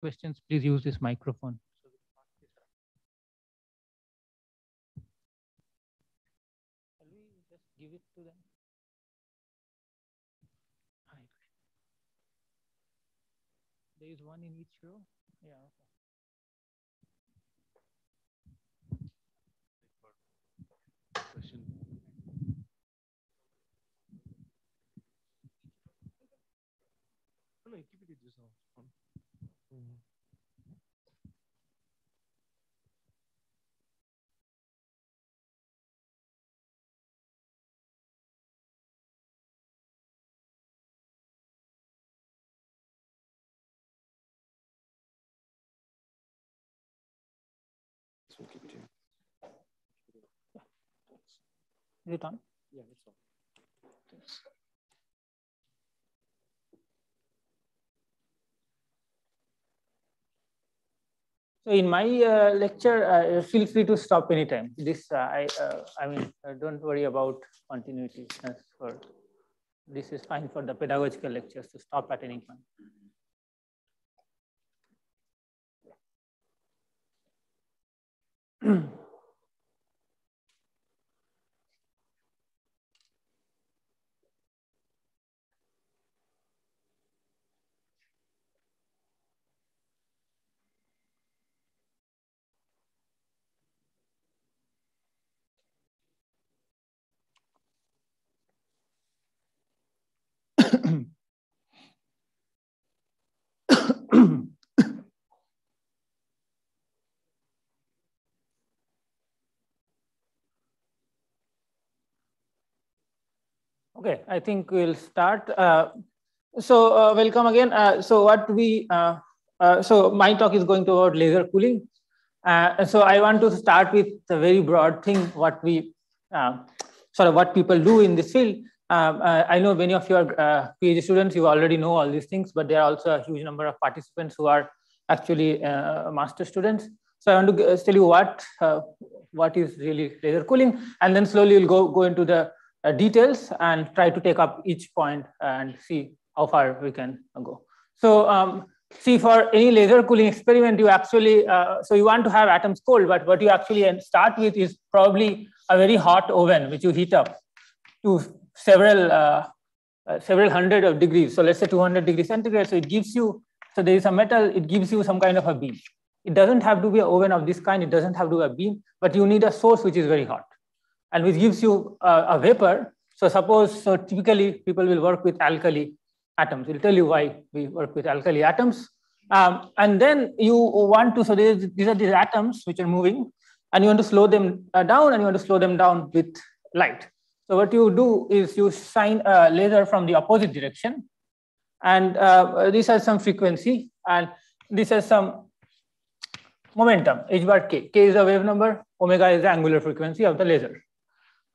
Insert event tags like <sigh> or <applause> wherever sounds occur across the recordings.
questions, please use this microphone. Shall we just give it to them? There is one in each row. Yeah. Question. No, no, keep it just now. So keep it here. Is it on? Yeah, that's all. Thanks. So in my uh, lecture, uh, feel free to stop anytime. This, uh, I, uh, I mean, uh, don't worry about continuity. For this is fine for the pedagogical lectures to stop at any point. <clears throat> Okay, I think we'll start. Uh, so uh, welcome again. Uh, so what we, uh, uh, so my talk is going to about laser cooling. Uh, so I want to start with a very broad thing, what we, sort of what people do in this field. Um, I know many of your PhD students, you already know all these things, but there are also a huge number of participants who are actually master students. So I want to tell you what, what is really laser cooling, and then slowly we'll go, go into the uh, details and try to take up each point and see how far we can go. So um, see for any laser cooling experiment, you actually, uh, so you want to have atoms cold, but what you actually start with is probably a very hot oven, which you heat up to several, uh, uh, several hundred of degrees. So let's say 200 degrees centigrade. So it gives you, so there is a metal, it gives you some kind of a beam. It doesn't have to be an oven of this kind. It doesn't have to be a beam, but you need a source which is very hot and which gives you a, a vapor. So suppose, so typically people will work with alkali atoms. We'll tell you why we work with alkali atoms. Um, and then you want to, so these are these atoms which are moving and you want to slow them uh, down and you want to slow them down with light. So what you do is you shine a laser from the opposite direction and uh, this has some frequency and this has some momentum, h bar k. k is the wave number, omega is the angular frequency of the laser.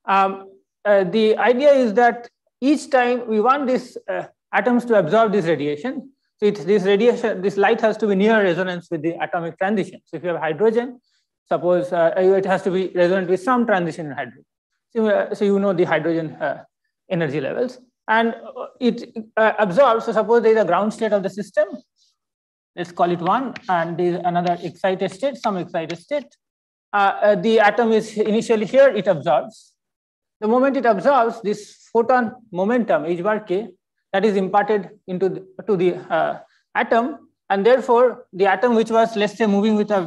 Um, uh, the idea is that each time we want these uh, atoms to absorb this radiation, so this radiation, this light has to be near resonance with the atomic transition. So if you have hydrogen, suppose uh, it has to be resonant with some transition in hydrogen. So, uh, so you know the hydrogen uh, energy levels and it uh, absorbs. So suppose there is a ground state of the system, let's call it one, and there is another excited state, some excited state. the atom is initially here, it absorbs the moment it absorbs this photon momentum h bar k that is imparted into the, to the uh, atom and therefore the atom which was let's say moving with a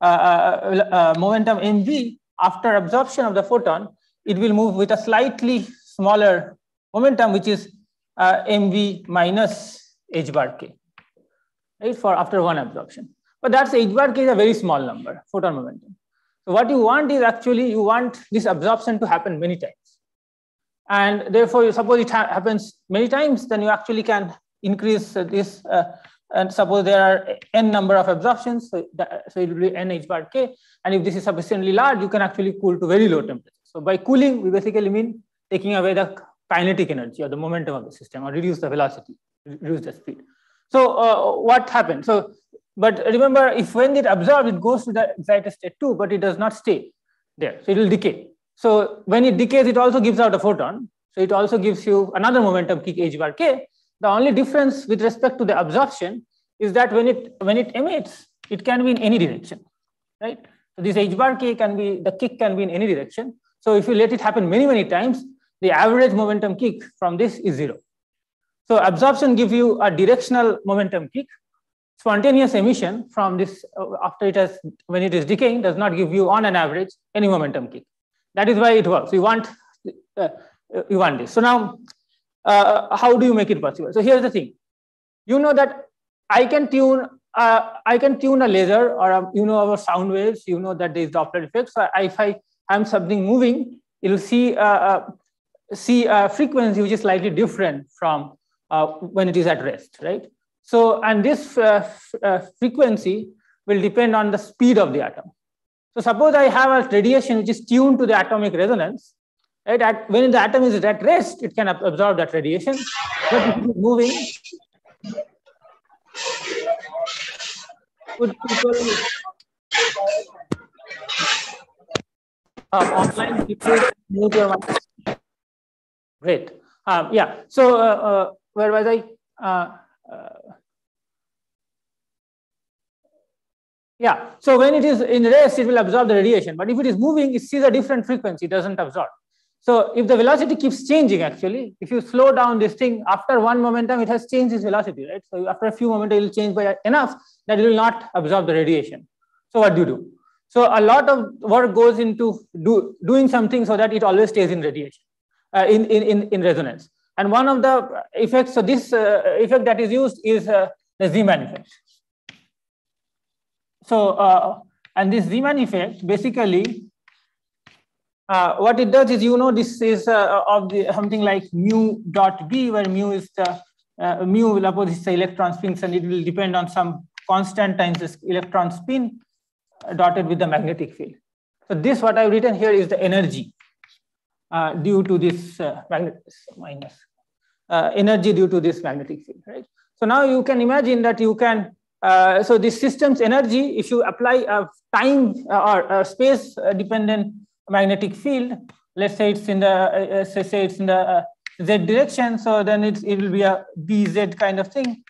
uh, uh, uh momentum mv after absorption of the photon it will move with a slightly smaller momentum which is uh, mv minus h bar k right for after one absorption. But that's h bar k is a very small number photon momentum so what you want is actually you want this absorption to happen many times. And therefore, you suppose it ha happens many times, then you actually can increase this. Uh, and suppose there are n number of absorptions, so, that, so it will be n h bar k. And if this is sufficiently large, you can actually cool to very low temperature. So by cooling, we basically mean taking away the kinetic energy or the momentum of the system or reduce the velocity, reduce the speed. So uh, what happened? So but remember, if when it absorbs, it goes to the excited state too, but it does not stay there. So it will decay. So when it decays, it also gives out a photon. So it also gives you another momentum kick h bar k. The only difference with respect to the absorption is that when it when it emits, it can be in any direction, right? So this h bar k can be the kick can be in any direction. So if you let it happen many many times, the average momentum kick from this is zero. So absorption gives you a directional momentum kick. Spontaneous emission from this uh, after it has when it is decaying does not give you on an average any momentum kick. That is why it works. You want uh, you want this. So now, uh, how do you make it possible? So here's the thing. You know that I can tune uh, I can tune a laser or a, you know our sound waves. You know that there is Doppler effect. So if I am something moving, you'll see uh, uh, see a frequency which is slightly different from uh, when it is at rest, right? So and this uh, uh, frequency will depend on the speed of the atom. So suppose I have a radiation which is tuned to the atomic resonance, right? At, when the atom is at rest, it can absorb that radiation. But moving, would people uh, online people mute your mic? Great. Um, yeah. So uh, uh, where was I? Uh, uh, yeah. So when it is in rest, it will absorb the radiation. But if it is moving, it sees a different frequency. It doesn't absorb. So if the velocity keeps changing, actually, if you slow down this thing after one momentum, it has changed its velocity, right? So after a few momentum, it will change by enough that it will not absorb the radiation. So what do you do? So a lot of work goes into do, doing something so that it always stays in radiation, uh, in, in, in resonance. And one of the effects, so this uh, effect that is used is uh, the Zeeman effect. So, uh, and this Zeeman effect basically uh, what it does is, you know, this is uh, of the something like mu dot b, where mu is the uh, mu will oppose the electron spins, and it will depend on some constant times this electron spin dotted with the magnetic field. So this, what I've written here, is the energy uh, due to this uh, minus energy due to this magnetic field, right? So now you can imagine that you can. so this system's energy, if you apply a time or space dependent magnetic field, let's say it's in the, uh, uh say it's in the uh, z direction, so then it's, it will be a bz kind of thing.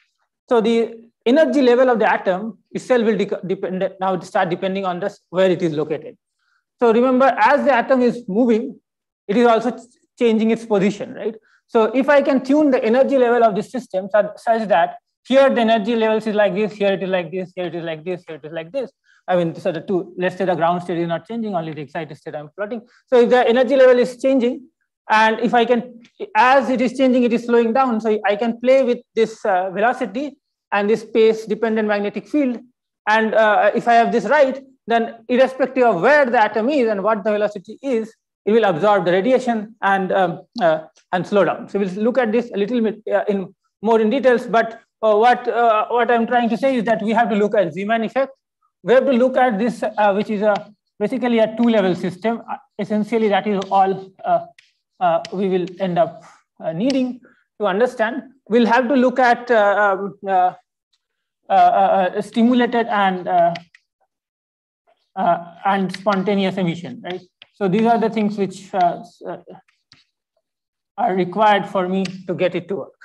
So the energy level of the atom itself will depend now start depending on this where it is located. So remember, as the atom is moving, it is also changing its position, right? So if I can tune the energy level of the system such that here the energy levels is like this, here it is like this, here it is like this, here it is like this. I mean, so the two, let's say the ground state is not changing, only the excited state I'm plotting. So if the energy level is changing, and if I can, as it is changing, it is slowing down. So I can play with this uh, velocity and this space dependent magnetic field. And uh, if I have this right, then irrespective of where the atom is and what the velocity is, it will absorb the radiation and um, uh, and slow down. So we'll look at this a little bit uh, in more in details. But uh, what uh, what I'm trying to say is that we have to look at Zeeman effect we have to look at this, uh, which is a basically a two-level system. Essentially, that is all we will end up needing to understand. We'll have to look at um, stimulated and and spontaneous emission, right? So these are the things which are required for me to get it to work.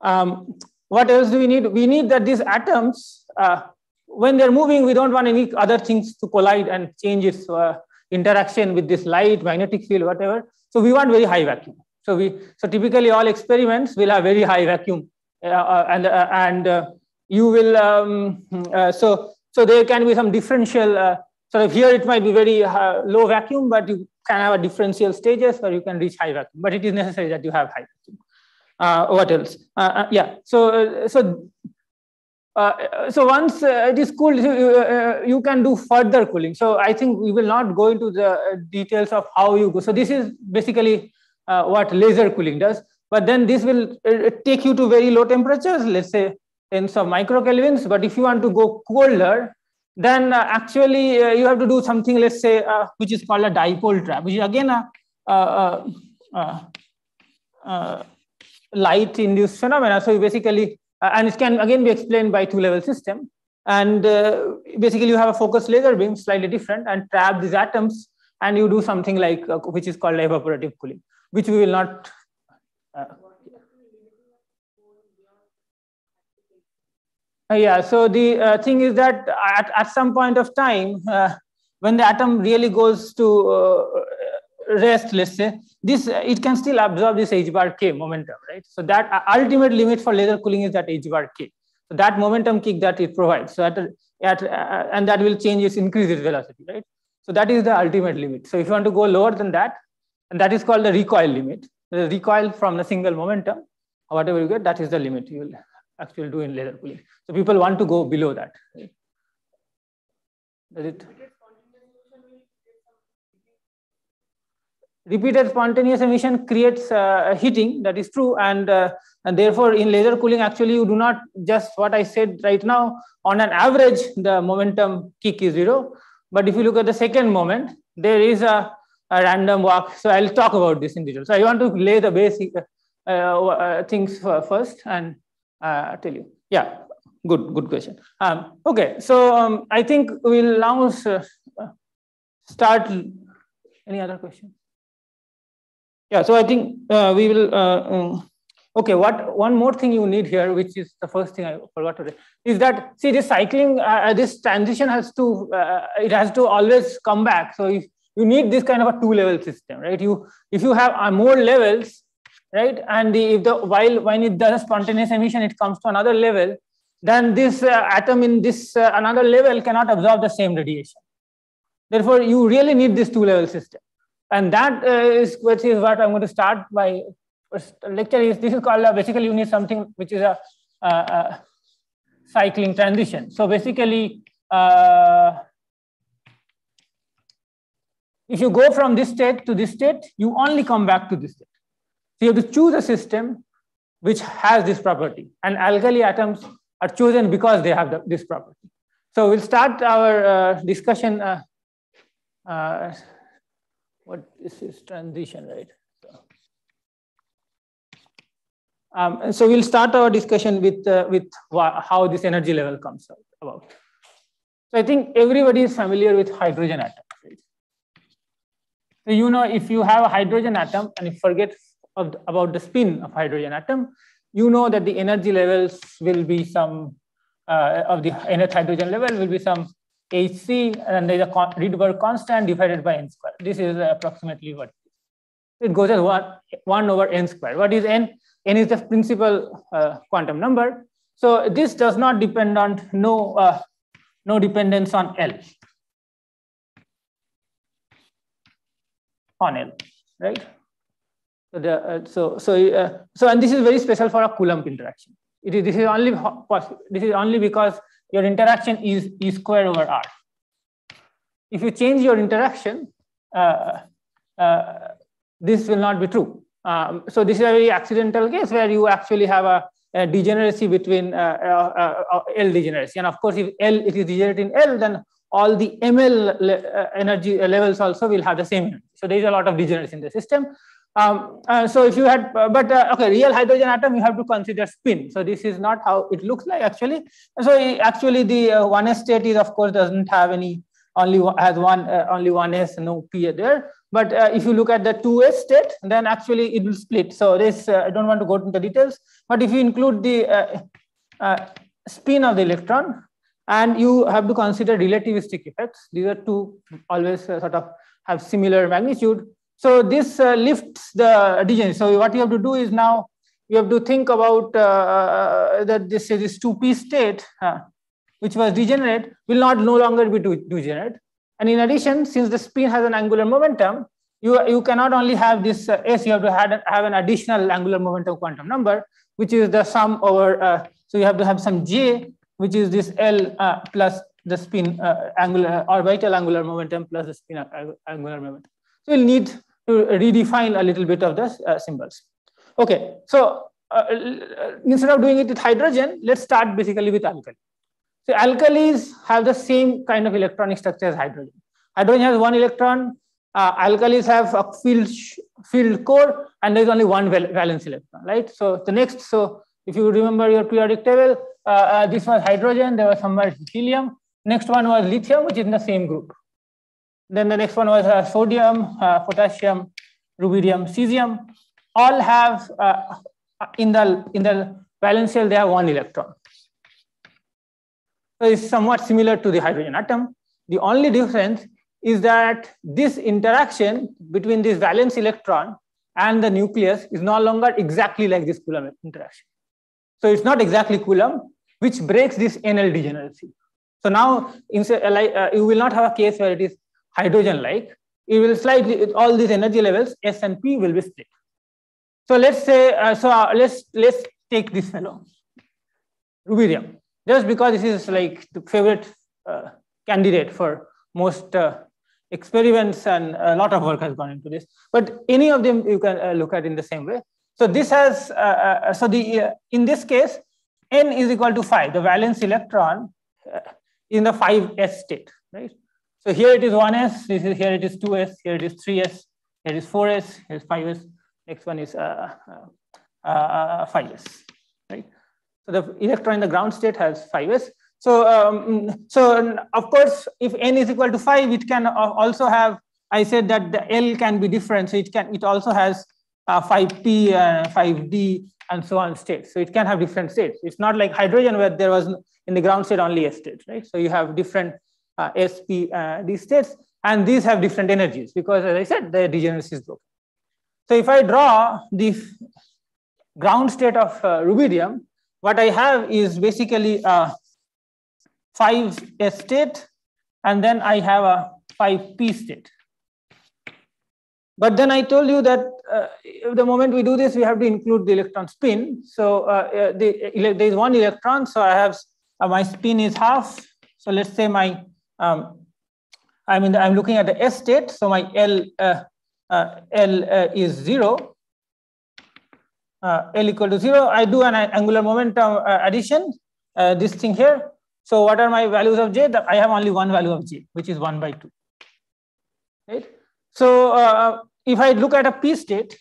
Um, what else do we need? We need that these atoms uh, when they're moving, we don't want any other things to collide and change its uh, interaction with this light, magnetic field, whatever. So we want very high vacuum. So we so typically all experiments will have very high vacuum, uh, uh and uh, and uh, you will um, uh, so so there can be some differential. Sort of here it might be very low vacuum, but you can have a differential stages where you can reach high vacuum. But it is necessary that you have high vacuum. what else? yeah. So so uh, so once uh, it is cooled, you, uh, you can do further cooling. So I think we will not go into the uh, details of how you go. So this is basically uh, what laser cooling does. But then this will uh, take you to very low temperatures, let's say tens of microkelvins. But if you want to go colder, then actually you have to do something, let's say, which is called a dipole trap, which is again a light induced phenomena. So basically uh, and it can again be explained by two-level system. And uh, basically, you have a focused laser beam, slightly different, and trap these atoms, and you do something like uh, which is called evaporative cooling, which we will not. Uh, Uh, yeah, so the uh, thing is that at, at some point of time, uh, when the atom really goes to uh, rest, let's say, this it can still absorb this h bar k momentum, right? So that ultimate limit for laser cooling is that h bar k. So that momentum kick that it provides. So at, at and that will change its increase its velocity, right? So that is the ultimate limit. So if you want to go lower than that, and that is called the recoil limit. The recoil from the single momentum, whatever you get, that is the limit you will actually do in laser cooling. So people want to go below that. Does it? Repeated spontaneous emission creates uh, heating, that is true. And, uh, and therefore, in laser cooling, actually, you do not just what I said right now, on an average, the momentum kick is zero. But if you look at the second moment, there is a, a random walk. So I'll talk about this in detail. So I want to lay the basic uh, uh things first and uh, tell you. Yeah, good, good question. Um, okay, so um, I think we'll now uh, start. Any other question? Yeah, so I think uh, we will. Uh, um, okay, what one more thing you need here, which is the first thing I forgot to say, is that see this cycling, uh, this transition has to uh, it has to always come back. So if you need this kind of a two-level system, right? You if you have uh, more levels, right? And the, if the while when it does spontaneous emission, it comes to another level, then this uh, atom in this uh, another level cannot absorb the same radiation. Therefore, you really need this two-level system. And that uh, is which is what I'm going to start by lecture is this is called uh, basically you need something which is a, a, a cycling transition. So basically, uh, if you go from this state to this state, you only come back to this state. So you have to choose a system which has this property. And alkali atoms are chosen because they have the, this property. So we'll start our uh, discussion. Uh, uh, what is this transition, right? So, um, so we'll start our discussion with, uh, with how this energy level comes out about. So I think everybody is familiar with hydrogen atom. Right? So you know if you have a hydrogen atom and you forget of about the spin of hydrogen atom, you know that the energy levels will be some uh, of the nth hydrogen level will be some hc and there's a con Rydberg constant divided by n square. This is approximately what it goes as one, 1 over n square. What is n? n is the principal uh, quantum number. So this does not depend on no, uh, no dependence on L. On L, right? So, the, uh, so, so, uh, so, and this is very special for a Coulomb interaction. It is, this is only this is only because your interaction is e square over r. If you change your interaction, uh, this will not be true. Um, so this is a very accidental case where you actually have a, a degeneracy between uh, uh, uh L degeneracy. And of course, if L it is degenerate in L, then all the ML le energy levels also will have the same. So there is a lot of degeneracy in the system. Um, uh, so if you had, but uh, okay, real hydrogen atom, you have to consider spin. So this is not how it looks like actually. So actually the uh, 1s state is of course doesn't have any, only has one, uh, only one s, no p there. But uh, if you look at the 2s state, then actually it will split. So this, I don't want to go into the details, but if you include the spin of the electron, and you have to consider relativistic effects. These are two always sort of have similar magnitude so this uh, lifts the degeneration. So what you have to do is now you have to think about uh, uh that this this 2p state, uh, which was degenerate, will not no longer be degenerate. And in addition, since the spin has an angular momentum, you, you cannot only have this uh, s, you have to have, have an additional angular momentum quantum number, which is the sum over, uh, so you have to have some j, which is this L uh, plus the spin angular orbital angular momentum plus the spin angular momentum. So we'll need redefine a little bit of the uh, symbols. Okay, so uh, instead of doing it with hydrogen, let's start basically with alkali. So alkalis have the same kind of electronic structure as hydrogen. Hydrogen has one electron, uh, alkalis have a field, field core, and there's only one val valence electron, right? So the next, so if you remember your periodic table, uh, uh, this was hydrogen, there was somewhere helium. Next one was lithium, which is in the same group. Then the next one was uh, sodium, uh, potassium, rubidium, cesium. All have uh, in the in the valence shell they have one electron. So it's somewhat similar to the hydrogen atom. The only difference is that this interaction between this valence electron and the nucleus is no longer exactly like this Coulomb interaction. So it's not exactly Coulomb, which breaks this NL degeneracy. So now uh, you will not have a case where it is hydrogen-like. You will slightly, all these energy levels, S and P will be split. So let's say, uh, so uh, let's, let's take this fellow, rubidium, just because this is like the favorite uh, candidate for most uh, experiments and a lot of work has gone into this. But any of them you can uh, look at in the same way. So this has, uh, so the in this case, n is equal to 5, the valence electron in the 5s state, right? So here it is 1s, this is here it is 2s, here it is 3s, here it is 4s, here is 5s, next one is uh, uh, uh, 5s, right? So the electron in the ground state has 5s. So, um, so of course, if n is equal to 5, it can also have, I said that the L can be different. So it can, it also has uh, 5p, uh, 5d, and so on states. So it can have different states. It's not like hydrogen where there was in the ground state only S state, right? So you have different uh, SP, uh, these states, and these have different energies because as I said, the degeneracy is broken. So if I draw the ground state of uh, rubidium, what I have is basically a 5s state, and then I have a 5p state. But then I told you that uh, the moment we do this, we have to include the electron spin. So uh, uh the, there is one electron, so I have uh, my spin is half. So let's say my, um, I mean, I'm looking at the S state. So my L, uh, uh, L uh, is zero. Uh, L equal to zero. I do an angular momentum uh, addition, this thing here. So what are my values of J? I have only one value of J, which is one by two. Right. So if I look at a P state,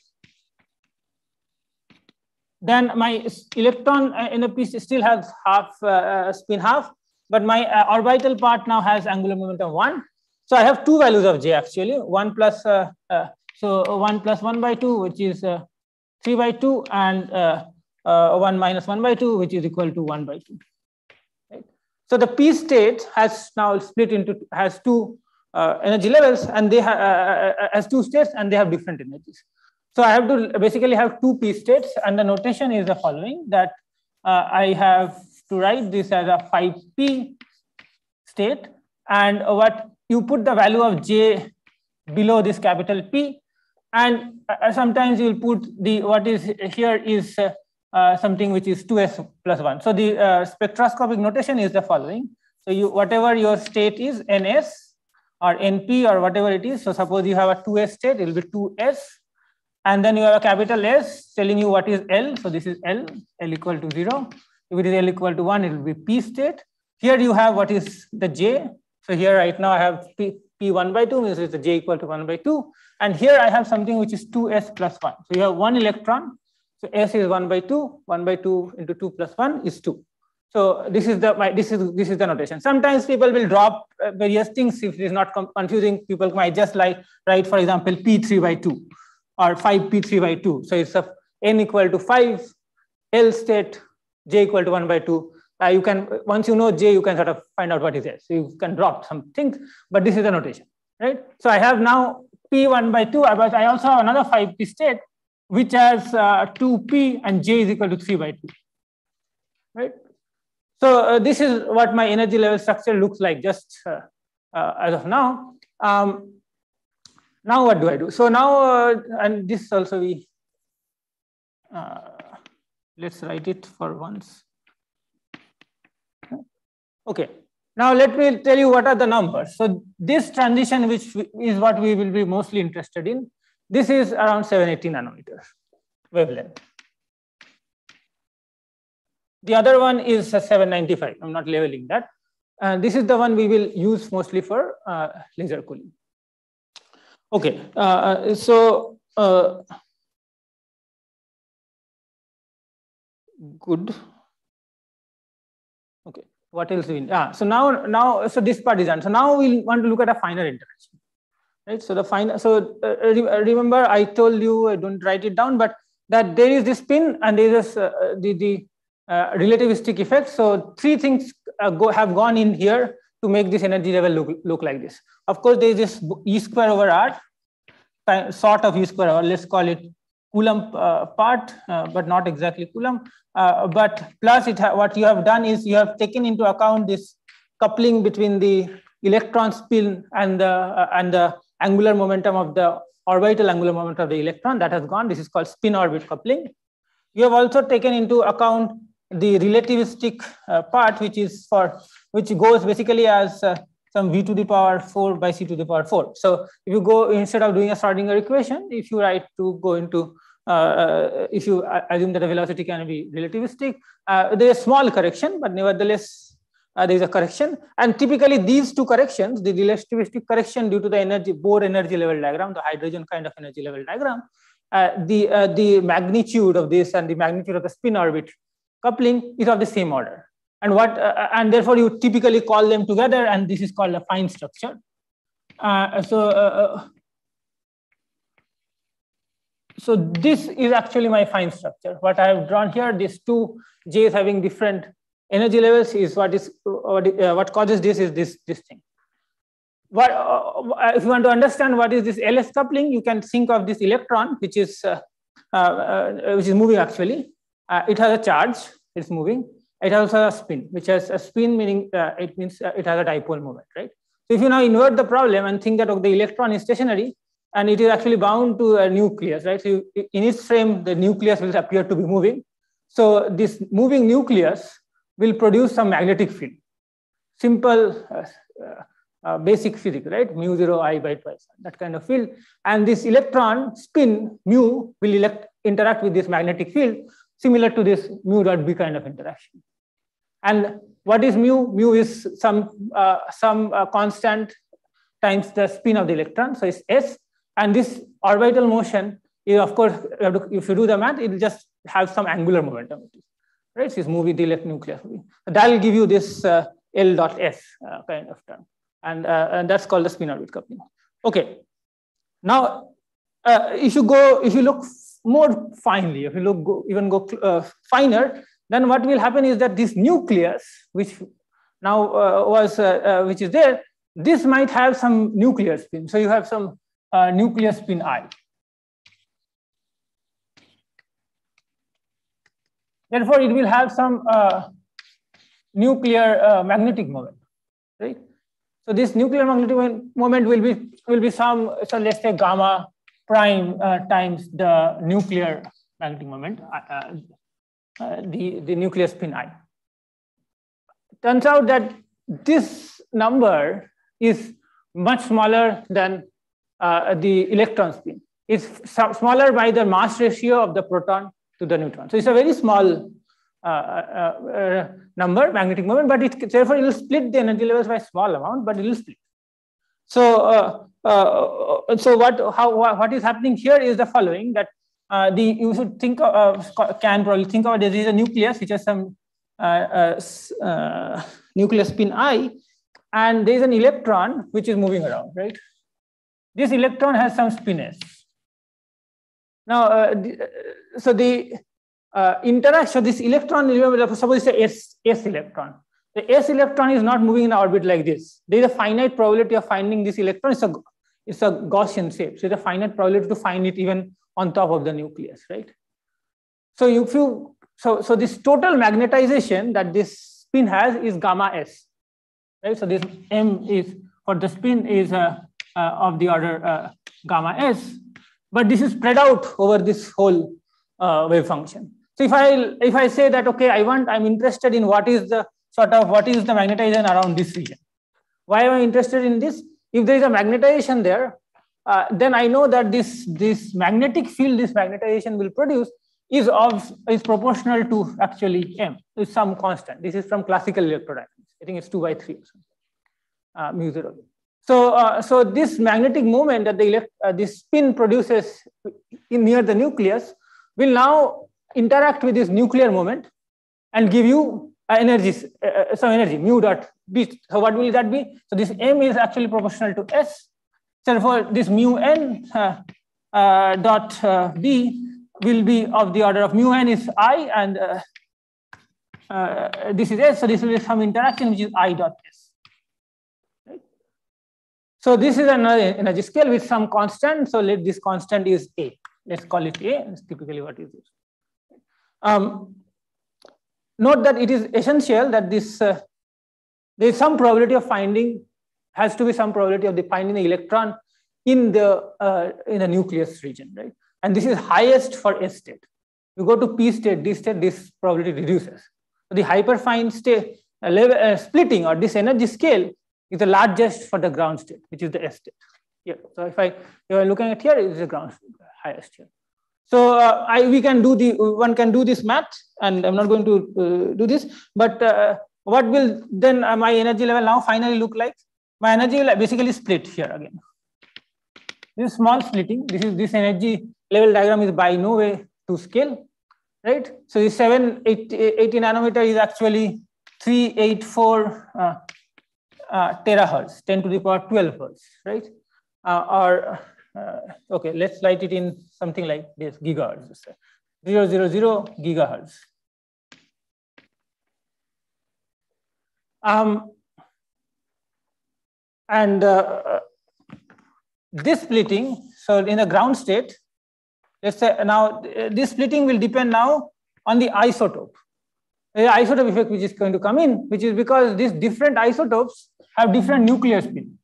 then my electron in a piece still has half uh, spin half, but my uh, orbital part now has angular momentum one. So I have two values of j actually, one plus, uh, uh so one plus one by two, which is uh, three by two, and uh, one minus one by two, which is equal to one by two. Right? So the p state has now split into, has two energy levels, and they have, has two states, and they have different energies. So I have to basically have two p states and the notation is the following that uh, I have to write this as a 5p state and what you put the value of j below this capital P and uh, sometimes you will put the what is here is uh, uh, something which is 2s plus 1. So the uh, spectroscopic notation is the following. So you whatever your state is ns or np or whatever it is. So suppose you have a 2s state, it will be 2s and then you have a capital S telling you what is L. So this is L, L equal to 0. If it is L equal to 1, it will be P state. Here you have what is the J. So here right now I have P, P1 by 2, means it's the J equal to 1 by 2. And here I have something which is 2S plus 1. So you have one electron. So S is 1 by 2. 1 by 2 into 2 plus 1 is 2. So this is the my, this is this is the notation. Sometimes people will drop uh, various things if it is not confusing. People might just like write, for example, P3 by 2 or 5p3 by 2. So it's a n equal to 5, L state, j equal to 1 by 2. Uh, you can, once you know j, you can sort of find out what is there. So you can drop some things, but this is the notation, right? So I have now p1 by 2, but I also have another 5p state, which has uh, 2p and j is equal to 3 by 2, right? So uh, this is what my energy level structure looks like just uh, uh, as of now. Um, now what do I do? So now, uh, and this also we, uh, let's write it for once. Okay, now let me tell you what are the numbers. So this transition, which is what we will be mostly interested in, this is around 780 nanometers wavelength. The other one is 795. I'm not leveling that. And this is the one we will use mostly for uh, laser cooling. Okay, uh, uh, so uh, good. Okay, what else we ah, so now now so this part is done. So now we want to look at a finer interaction, right? So the finer. So uh, remember, I told you I don't write it down, but that there is this spin and there is uh, the the uh, relativistic effect. So three things uh, go, have gone in here to make this energy level look, look like this. Of course, there is this E square over R, sort of E square over, let's call it Coulomb uh, part, uh, but not exactly Coulomb. Uh, but plus it what you have done is you have taken into account this coupling between the electron spin and the, and the angular momentum of the orbital angular momentum of the electron that has gone. This is called spin orbit coupling. You have also taken into account the relativistic uh, part, which is for which goes basically as uh, some v to the power 4 by c to the power 4. So if you go instead of doing a Schrodinger equation, if you write to go into uh, uh if you assume that the velocity can be relativistic, uh, there is a small correction, but nevertheless uh, there is a correction. And typically these two corrections, the relativistic correction due to the energy Bohr energy level diagram, the hydrogen kind of energy level diagram, the the magnitude of this and the magnitude of the spin orbit coupling is of the same order. And what uh, and therefore you typically call them together, and this is called a fine structure. Uh, so uh, uh, so this is actually my fine structure. What I have drawn here, these two J's having different energy levels is what is what, uh, causes this is this this thing. What uh, if you want to understand what is this LS coupling, you can think of this electron, which is which is moving actually, uh, it has a charge, it's moving. It also has a spin, which has a spin meaning uh, it means uh, it has a dipole moment, right? So if you now invert the problem and think that okay, the electron is stationary and it is actually bound to a nucleus, right? So you, in its frame, the nucleus will appear to be moving. So this moving nucleus will produce some magnetic field. Simple uh, uh, basic physics, right? Mu zero I by twice, that kind of field. And this electron spin mu will elect, interact with this magnetic field similar to this mu dot b kind of interaction. And what is mu? Mu is some, uh, some uh, constant times the spin of the electron. So it's S. And this orbital motion is, of course, if you do the math, it will just have some angular momentum. Right? So it's moving the electron nucleus. That will give you this uh, L dot S uh, kind of term. And, uh, and that's called the spin orbit coupling. Okay. Now, uh, if you go, if you look more finely, if you look go, even go finer, then what will happen is that this nucleus, which now uh, was uh, uh which is there, this might have some nuclear spin. So you have some uh, nuclear spin I. Therefore, it will have some uh, nuclear magnetic moment, right? So this nuclear magnetic moment will be will be some so let's say gamma prime uh, times the nuclear magnetic moment, uh, uh, uh, the, the nuclear spin I. Turns out that this number is much smaller than uh, the electron spin. It's smaller by the mass ratio of the proton to the neutron. So it's a very small uh, number, magnetic moment, but it, therefore it will split the energy levels by a small amount, but it will split. So uh, uh, so what how what is happening here is the following that uh, the you should think of can probably think of it is a nucleus which has some nucleus spin i and there is an electron which is moving around right? This electron has some spin s now uh, the, so the uh, interaction this electron suppose it's a s, s electron. The s electron is not moving in orbit like this. There is a finite probability of finding this electron. It's a it's a Gaussian shape. So it's a finite probability to find it even on top of the nucleus, right? So if you so so this total magnetization that this spin has is gamma s, right? So this m is for the spin is uh, uh, of the order uh, gamma s, but this is spread out over this whole uh, wave function. So if I if I say that okay, I want I'm interested in what is the sort of what is the magnetization around this region. Why am I interested in this? If there is a magnetization there, uh, then I know that this, this magnetic field this magnetization will produce is of is proportional to actually m is some constant. This is from classical electrodynamics. I think it's two by three or something, uh, mu zero. So uh, so this magnetic moment that the elect, uh, this spin produces in near the nucleus will now interact with this nuclear moment and give you uh, energy, uh, uh, some energy, mu dot b. So what will that be? So this m is actually proportional to s. Therefore, this mu n uh, uh, dot uh, b will be of the order of mu n is i and uh, this is S, so this will be some interaction which is I dot S. So this is another energy scale with some constant. So let this constant is A. Let's call it A. It's typically what is it. Um, note that it is essential that this uh, there is some probability of finding has to be some probability of the finding the electron in the uh, in the nucleus region, right? And this is highest for S state. You go to P state, D state, this probability reduces. So the hyperfine state uh, level, uh, splitting or this energy scale is the largest for the ground state, which is the S state. Yeah. So if I you are looking at here, it is the ground highest here. So uh, I we can do the one can do this math, and I'm not going to uh, do this. But uh, what will then uh, my energy level now finally look like? My energy will basically split here again. This small splitting. This is this energy level diagram is by no way to scale, right? So the 7, 80, 80 nanometer is actually 384 uh, uh, terahertz, 10 to the power 12 hertz, right? Uh, or, uh, okay, let's write it in something like this, gigahertz, 0, 0, 0 gigahertz. Um, and uh, this splitting, so in the ground state, let's say now this splitting will depend now on the isotope. The isotope effect which is going to come in, which is because these different isotopes have different nuclear spin,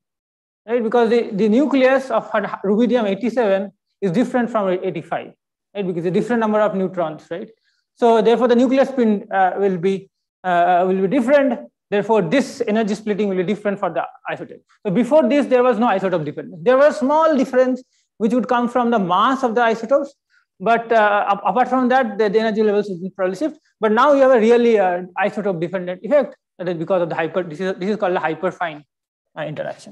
right? Because the, the nucleus of rubidium 87 is different from 85, right? Because a different number of neutrons, right? So therefore the nuclear spin uh, will be uh, will be different. Therefore, this energy splitting will be different for the isotope. So before this, there was no isotope dependence. There was small difference which would come from the mass of the isotopes. But uh, apart from that, the, the, energy levels would probably shift. But now you have a really uh, isotope dependent effect that is because of the hyper, this is, this is called the hyperfine uh, interaction.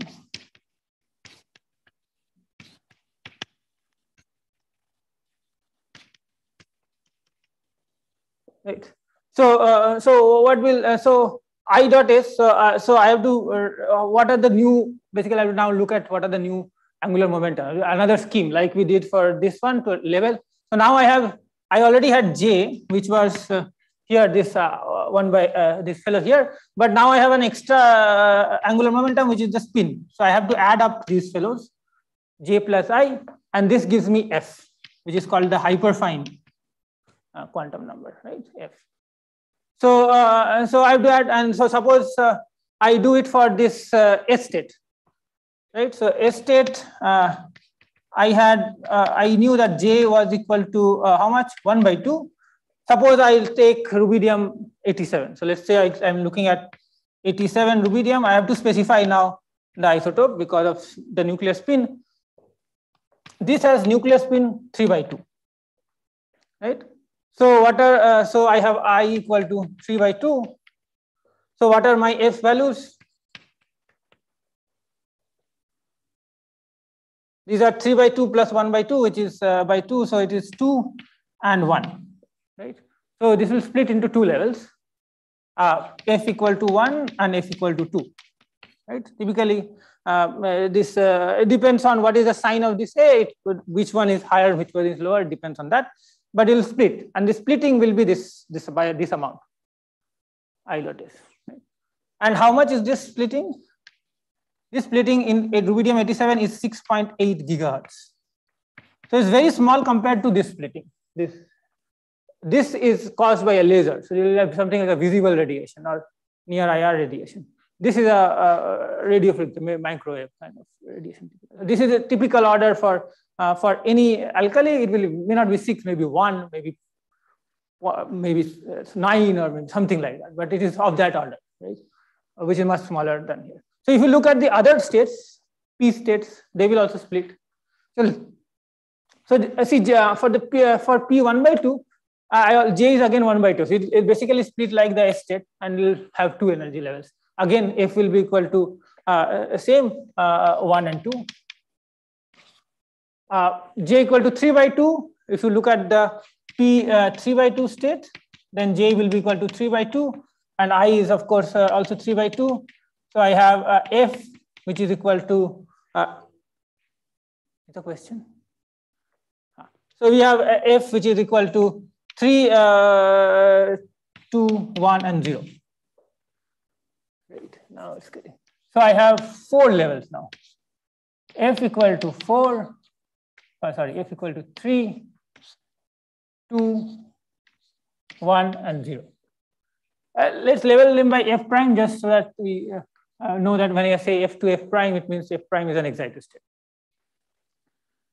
Right. So, uh, so what will, uh, so I dot S, so, uh, so I have to, uh, what are the new, basically I will now look at what are the new angular momentum, another scheme like we did for this one to level. So now I have, I already had J, which was uh, here, this uh, one by uh, this fellow here, but now I have an extra uh, angular momentum, which is the spin. So I have to add up these fellows, J plus I, and this gives me F, which is called the hyperfine uh, quantum number, right, F. So, uh, so I to add, and so suppose I do it for this S state right? So S state, uh, I had, uh, I knew that J was equal to uh, how much? 1 by 2. Suppose I'll take rubidium 87. So let's say I, am looking at 87 rubidium. I have to specify now the isotope because of the nuclear spin. This has nuclear spin 3 by 2, right? So what are, uh, so I have I equal to 3 by 2. So what are my F values? These are 3 by 2 plus 1 by 2, which is uh, by 2. So it is 2 and 1, right? So this will split into two levels, uh, f equal to 1 and f equal to 2, right? Typically, um, uh, this uh, depends on what is the sign of this A, which one is higher, which one is lower, depends on that. But it will split, and the splitting will be this, this by this amount, I dot S. Right? And how much is this splitting? This splitting in rubidium 87 is 6.8 gigahertz. So it's very small compared to this splitting. This, this is caused by a laser. So you will have something like a visible radiation or near IR radiation. This is a, a radio microwave kind of radiation. This is a typical order for uh, for any alkali. It will may not be six, maybe one, maybe maybe nine or something like that. But it is of that order, right? Which is much smaller than here. So if you look at the other states, P states, they will also split. So, so uh, see uh, for the P, uh, for P one by two, uh, J is again one by two. So it, it basically split like the S state and will have two energy levels. Again, F will be equal to uh, same uh, one and two. J equal to three by two. If you look at the P three by two state, then J will be equal to three by two, and I is of course also three by two. So I have uh, f which is equal to, uh, a question? So we have uh, f which is equal to 3, uh, 2, 1, and 0. Now it's. So I have four levels now. F equal to 4, oh, sorry, F equal to three, two, one, and 0. Uh, let's level them by F prime just so that we uh, uh, know that when I say F to F prime, it means F prime is an excited state.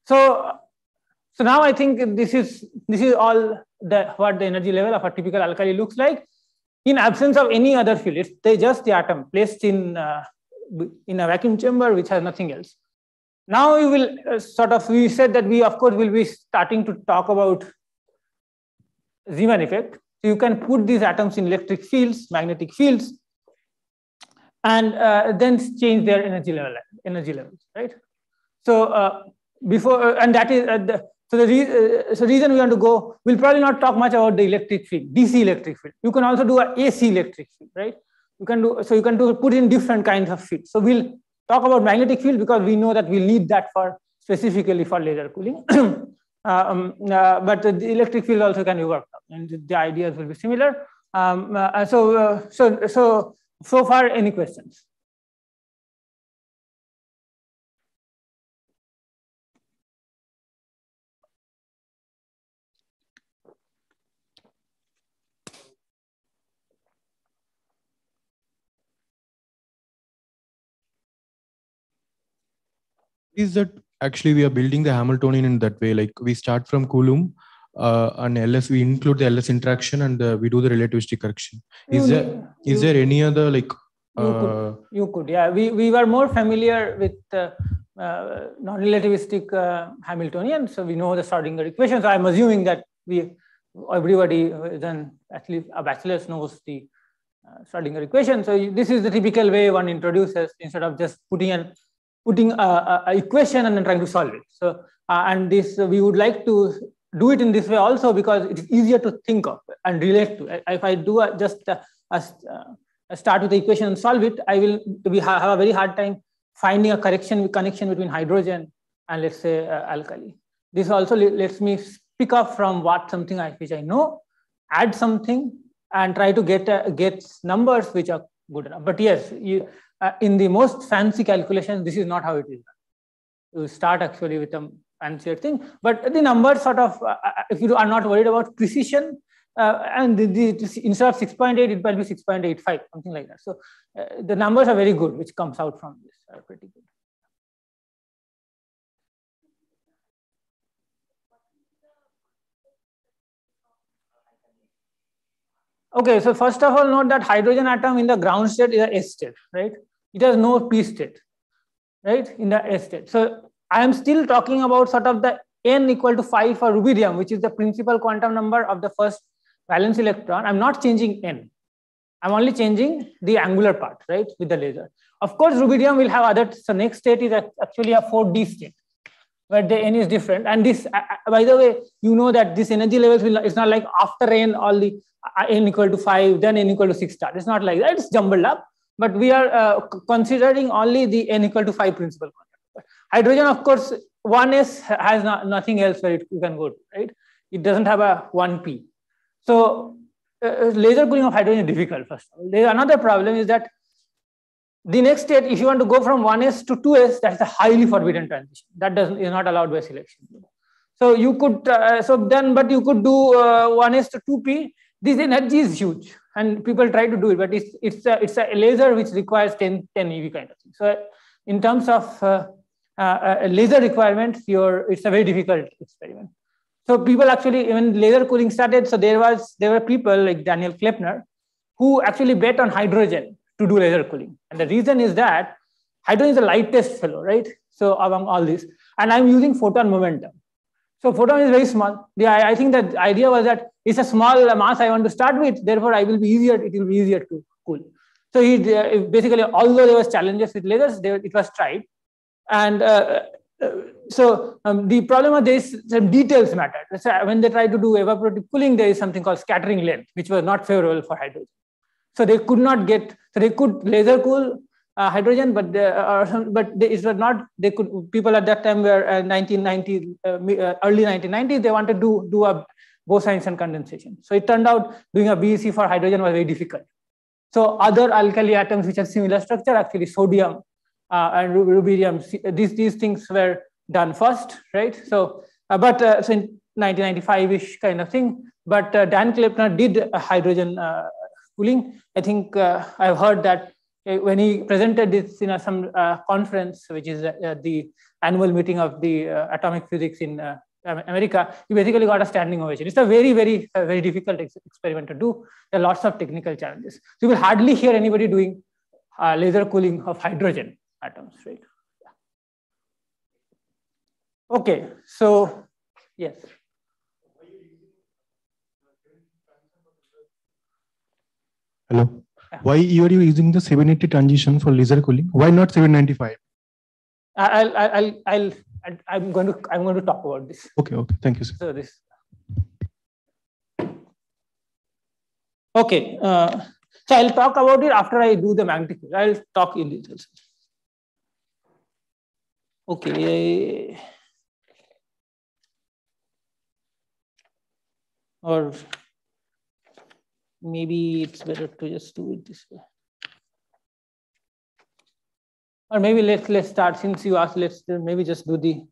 So, so now I think this is this is all the what the energy level of a typical alkali looks like in absence of any other field. It's they just the atom placed in uh, in a vacuum chamber which has nothing else. Now we will uh, sort of we said that we of course will be starting to talk about Zeeman effect. So you can put these atoms in electric fields, magnetic fields, and uh, then change their energy level, energy levels, right? So uh, before, uh, and that is uh, the, so the re uh, so reason we want to go, we'll probably not talk much about the electric field, DC electric field. You can also do a AC electric field, right? You can do so you can do put in different kinds of fields. So we'll talk about magnetic field because we know that we'll need that for specifically for laser cooling. <clears throat> um, uh, but the electric field also can be worked out, and the ideas will be similar. Um, uh, so, uh, so, so, so far, any questions? Is that actually we are building the Hamiltonian in that way. Like we start from Coulomb uh, and LS, we include the LS interaction and uh, we do the relativistic correction. Is You there need- is there any other like You uh, could, you could, yeah. We, we were more familiar with uh, uh, non-relativistic uh, Hamiltonian, so we know the Schrodinger equation. So I'm assuming that we, everybody then at least a bachelor's knows the uh, Schrodinger equation. So you- this is the typical way one introduces instead of just putting an putting a, a, equation and then trying to solve it. So uh, and this uh, we would like to do it in this way also because it's easier to think of and relate to. If I do a, just a, a, start with the equation and solve it, I will we ha- have a very hard time finding a correction connection between hydrogen and let's say uh, alkali. This also le- lets me pick up from what something I, which I know, add something, and try to get uh, get numbers which are good enough. But yes, you, uh, in the most fancy calculations, this is not how it is done. You start actually with a fancier thing, but the numbers sort of, uh, uh, if you are not worried about precision, uh, and the, the, instead of 6.8, it will be 6.85, something like that. So uh, the numbers are very good, which comes out from this are pretty good. Okay, so first of all, note that hydrogen atom in the ground state is a S state, right? It has no P state, right? In the S state. So I am still talking about sort of the n equal to 5 for rubidium, which is the principal quantum number of the first valence electron. I'm not changing n. I'm only changing the angular part, right, with the laser. Of course, rubidium will have other, so next state is actually a 4D state where the n is different. And this, uh, uh, by the way, you know that this energy levels will, it's not like after n, all the uh, n equal to 5, then n equal to 6 star. It's not like that, it's jumbled up. But we are uh, considering only the n equal to 5 principal. Hydrogen, of course, 1s has not, nothing else where it, you can go right? It doesn't have a 1p. So uh, laser cooling of hydrogen is difficult, first another problem is that the next state, if you want to go from 1s to 2s, that's a highly forbidden transition. That doesn't is not allowed by selection. So you could, uh, so then, but you could do uh, 1s to 2p. This energy is huge, and people try to do it, but it's it's a, it's a laser which requires 10 10 eV kind of thing. So in terms of uh, uh, laser requirements, your it's a very difficult experiment. So people actually, when laser cooling started, so there was there were people like Daniel Kleppner who actually bet on hydrogen to do laser cooling. And the reason is that hydrogen is the lightest fellow, right? So among all these, and I'm using photon momentum. So photon is very small. The, I, I think that the idea was that it's a small mass I want to start with, therefore I will be easier, it will be easier to cool. So he uh, basically, although there was challenges with lasers, there, it was tried. And uh, uh, so um, the problem of this, some details matter. So when they try to do evaporative cooling, there is something called scattering length, which was not favorable for hydrogen. So they could not get, so they could laser cool uh, hydrogen, but they, uh, but they, it was not. They could people at that time were uh, 1990 uh, early 1990s. They wanted to do a Bose-Einstein condensation. So it turned out doing a BEC for hydrogen was very difficult. So other alkali atoms which have similar structure, actually sodium uh, and rubidium, these, these things were done first, right? So, uh, but uh, so in 1995-ish kind of thing, but uh, Dan Kleppner did a hydrogen uh, cooling. I think uh, I've heard that uh, when he presented this in uh, some uh, conference, which is the annual meeting of the atomic physics in America, he basically got a standing ovation. It's a very, very, very difficult ex experiment to do. There are lots of technical challenges. So you will hardly hear anybody doing uh, laser cooling of hydrogen atoms, right? Yeah. Okay, so yes. Hello. Yeah. Why you are using the 780 transition for laser cooling? Why not 795? I'll, I'll, I'll I'm going to I'm going to talk about this. Okay, okay. Thank you, sir. So this. Okay. Uh, so I'll talk about it after I do the magnetic field. I'll talk in details. Okay. Or maybe it's better to just do it this way. Or maybe let's let's start since you asked let's maybe just do the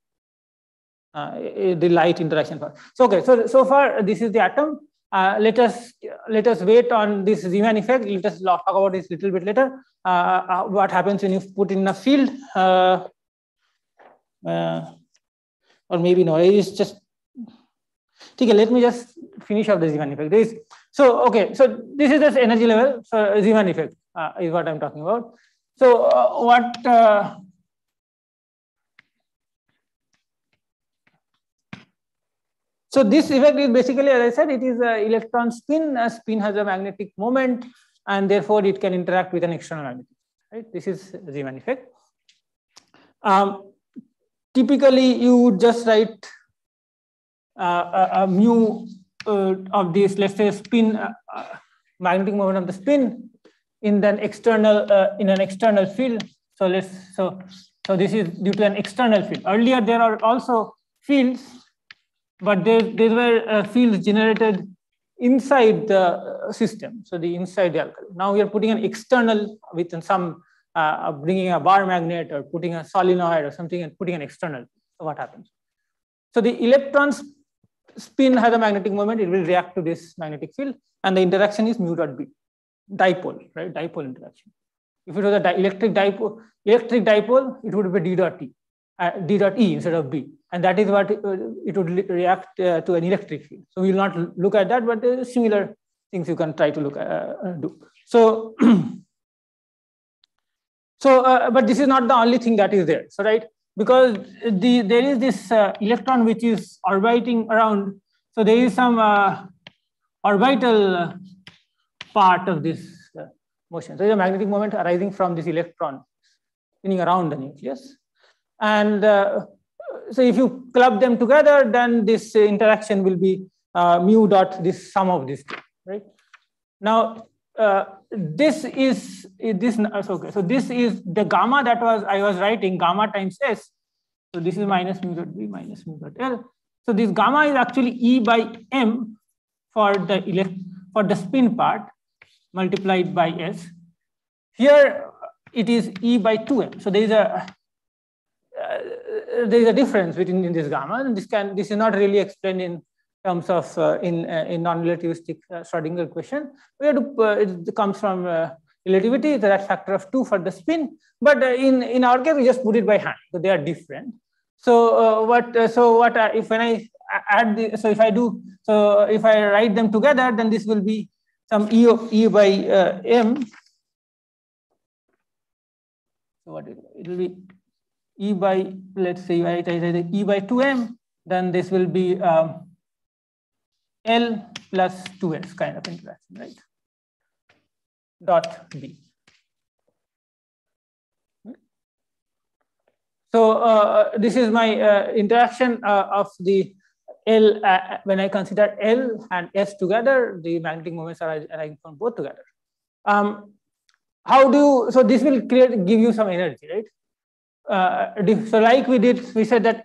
uh, the light interaction part. So okay so so far this is the atom. Uh, let us let us wait on this Zeeman effect. Let us talk about this little bit later. Uh, uh, what happens when you put in a field uh, uh, or maybe no it's just okay let me just finish up the Zeeman effect. This so okay so this is this energy level so Zeeman effect is what i'm talking about so uh, what uh, so this effect is basically, as I said, it is an electron spin. A spin has a magnetic moment, and therefore it can interact with an external magnet. Right? This is Zeeman effect. Um, typically, you would just write uh, a, a, mu uh, of this, let's say, spin uh, uh, magnetic moment of the spin in an external uh, in an external field. So let's so so this is due to an external field. Earlier there are also fields, but there were uh, fields generated inside the system. So the inside the alkali. Now we are putting an external with some uh, bringing a bar magnet or putting a solenoid or something and putting an external. So what happens? So the electrons spin has a magnetic moment. It will react to this magnetic field, and the interaction is mu dot b dipole, right? Dipole interaction. If it was a di electric dipole, electric dipole, it would be d dot t, uh, d dot e instead of b, and that is what it, uh, it would react uh, to an electric field. So we will not look at that, but uh, similar things you can try to look uh, uh, do. So, <clears throat> so, but this is not the only thing that is there. So, right, because the there is this electron which is orbiting around. So there is some orbital part of this uh, motion. So, there's a magnetic moment arising from this electron spinning around the nucleus. And uh, so, if you club them together, then this interaction will be uh, mu dot this sum of two, right? Now, uh, this is this okay. So this is the gamma that was I was writing gamma times s. So this is minus mu dot b minus mu dot l. So this gamma is actually e by m for the elect for the spin part, multiplied by S. Here it is E by 2M. So there is a uh, there is a difference between in this gamma, and this can this is not really explained in terms of uh, in uh, in non-relativistic uh, Schrodinger equation. We have to, uh, it comes from uh, relativity, that factor of two for the spin. But in in our case, we just put it by hand, so they are different. So what so what if when I add the so if I do so if I write them together, then this will be some E of E by uh, M. So what it, will be E by, let's say, right, E by 2M, then this will be um, L plus 2S kind of interaction, right? Dot B. So uh, this is my uh, interaction uh, of the L, uh, when I consider L and S together, the magnetic moments are arising from both together. Um, how do you, so this will create, give you some energy, right? Uh, so like we did, we said that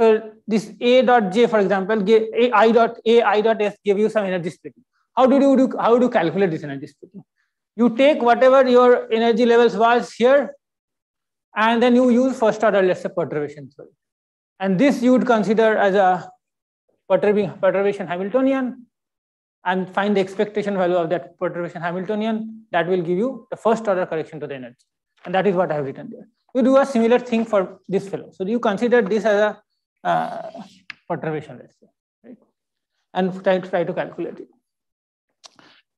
So this A dot J, for example, A I dot A I dot S give you some energy splitting. How do you do how do you calculate this energy splitting? You take whatever your energy levels was here, and then you use first order, let's say perturbation theory. And this you would consider as a perturbation Hamiltonian and find the expectation value of that perturbation Hamiltonian. That will give you the first order correction to the energy. And that is what I have written there. You do a similar thing for this fellow. So you consider this as a uh, perturbation, let's say, right? And try, to, try to calculate it.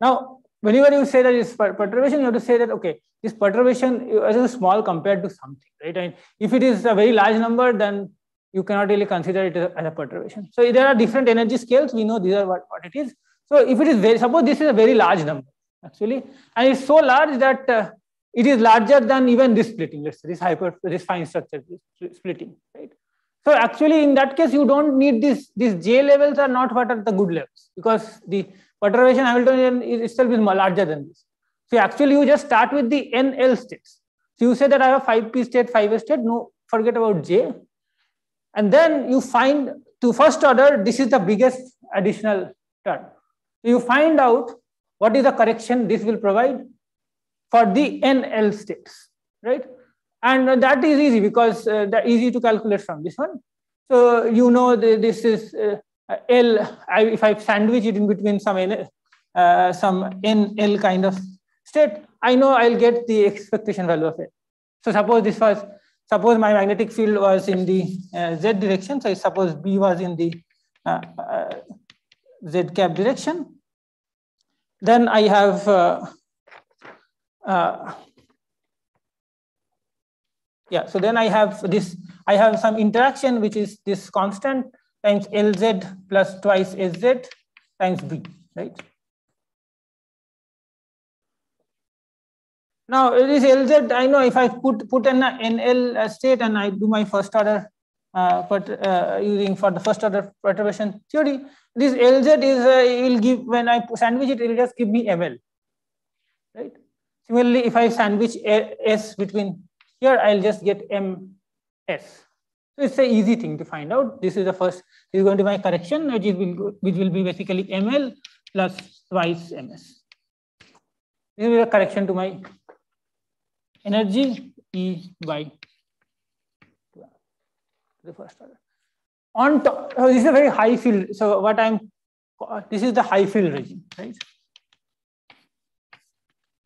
Now, whenever you say that it's perturbation, you have to say that, okay, this perturbation is small compared to something, right? And if it is a very large number, then you cannot really consider it as a perturbation. So there are different energy scales. We know these are what, what it is. So if it is very, suppose this is a very large number, actually, and it's so large that uh, it is larger than even this splitting, let's say this hyper, this fine structure this splitting, right? So actually in that case, you don't need this, these J levels are not what are the good levels because the perturbation Hamiltonian itself is larger than this. So actually you just start with the NL states. So you say that I have 5p state, 5s state, no, forget about J. And then you find to first order, this is the biggest additional term. So you find out what is the correction this will provide for the NL states, right? And that is easy because uh, that easy to calculate from this one. So you know the, this is uh, L, I, if I sandwich it in between some N, uh, some NL kind of state, I know I'll get the expectation value of it. So suppose this was, suppose my magnetic field was in the uh, Z direction. So I suppose B was in the uh, uh, Z cap direction. Then I have yeah, so then I have this, I have some interaction, which is this constant times Lz plus twice Sz times B, right? Now this Lz, I know if I put, put an NL state and I do my first order uh, but uh, using for the first order perturbation theory, this Lz is uh, will give when I sandwich it, it will just give me ML, right? Similarly, if I sandwich S between here I'll just get ms. So it's an easy thing to find out. This is the first, this is going to be my correction, which, is will, which will be basically ml plus twice ms. This is a correction to my energy E by the first order. On top, oh, this is a very high field. So what I'm, this is the high field regime, right?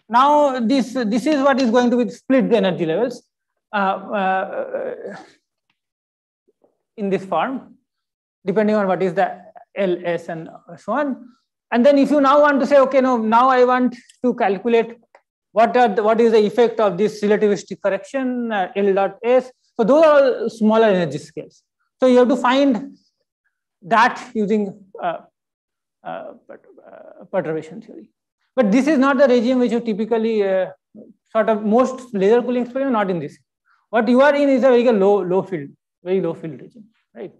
Now this, this is what is going to be split the energy levels uh, uh, in this form, depending on what is the LS and so on. And then if you now want to say, okay, no, now I want to calculate what are the, what is the effect of this relativistic correction, uh, L dot S. So those are all smaller energy scales. So you have to find that using uh, uh, perturbation theory. But this is not the regime which you typically uh, sort of most laser cooling experiment not in this. What you are in is a very low low field, very low field regime, right?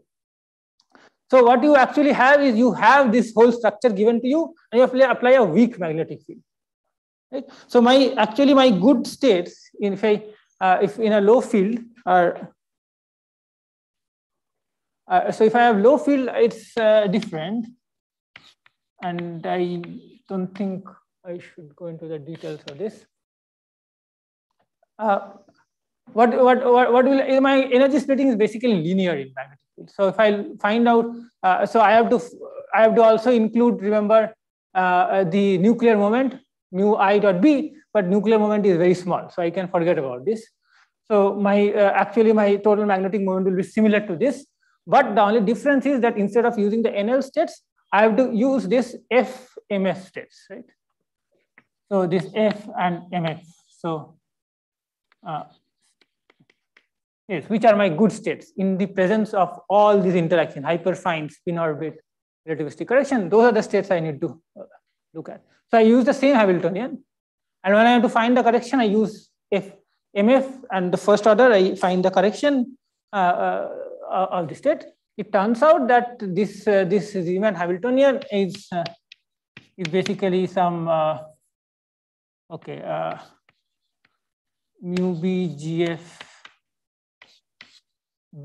So what you actually have is you have this whole structure given to you, and you apply, a weak magnetic field. Right? So my actually my good states, in if I uh, if in a low field are uh, so if I have low field, it's uh, different, and I don't think I should go into the details of this. Uh, what, what, what, what will, my energy splitting is basically linear in magnetic field. So if I find out, uh, so I have to, I have to also include, remember, uh, the nuclear moment, mu i dot b, but nuclear moment is very small. So I can forget about this. So my, uh, actually my total magnetic moment will be similar to this. But the only difference is that instead of using the NL states, I have to use this FMS states, right? So this F and MF. So uh, yes, which are my good states in the presence of all these interaction, hyperfine, spin orbit, relativistic correction. Those are the states I need to uh, look at. So I use the same Hamiltonian. And when I have to find the correction, I use F, MF and the first order, I find the correction uh, uh, of the state. It turns out that this, uh, this Zeeman Hamiltonian is, uh, is basically some Okay, uh, mu b gf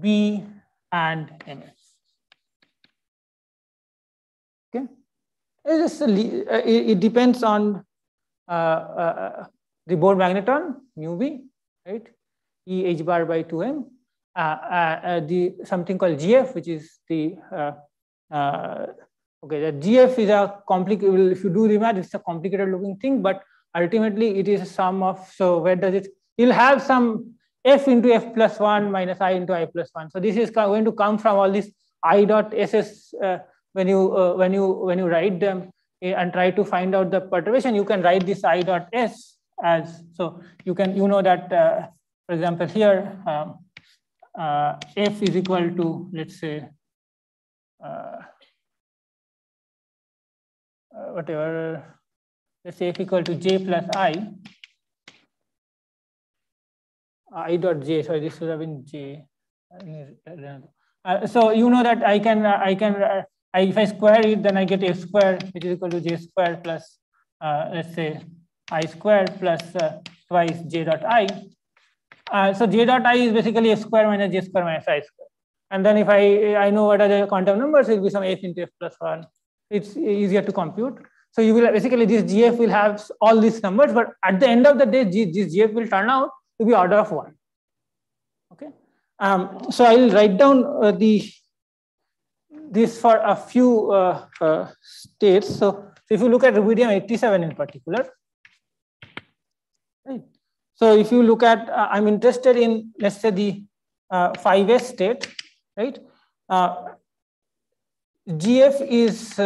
b and MF. Okay, it, is, uh, it, depends on uh, uh, the Bohr magneton mu b, right? E h bar by 2m. Uh, uh, the something called GF, which is the okay, the GF is a complicated. If you do the math, it's a complicated looking thing, but ultimately it is a sum of. So where does it? You'll have some f into f plus 1 minus i into i plus 1. So this is going to come from all these i dot ss uh, when you uh, when you when you write them eh, and try to find out the perturbation. You can write this i dot s as so you can you know that uh, for example here um, uh, f is equal to let's say uh, uh, whatever let's say f equal to j plus i i dot j sorry this would have been j. Uh, so you know that i can uh, i can uh, I, if i square it then i get f square which is equal to j square plus uh, let's say i square plus uh, twice j dot i. Uh, so j dot i is basically f square minus j square minus i square. And then if i i know what are the quantum numbers it will be some f into f plus 1 it's easier to compute so you will basically this gf will have all these numbers but at the end of the day this gf will turn out to be order of one. Okay. Um, so I will write down uh, the this for a few uh, uh, states. So if you look at rubidium 87 in particular, right? So if you look at, uh, I'm interested in let's say the 5s uh, state, right? Uh, GF is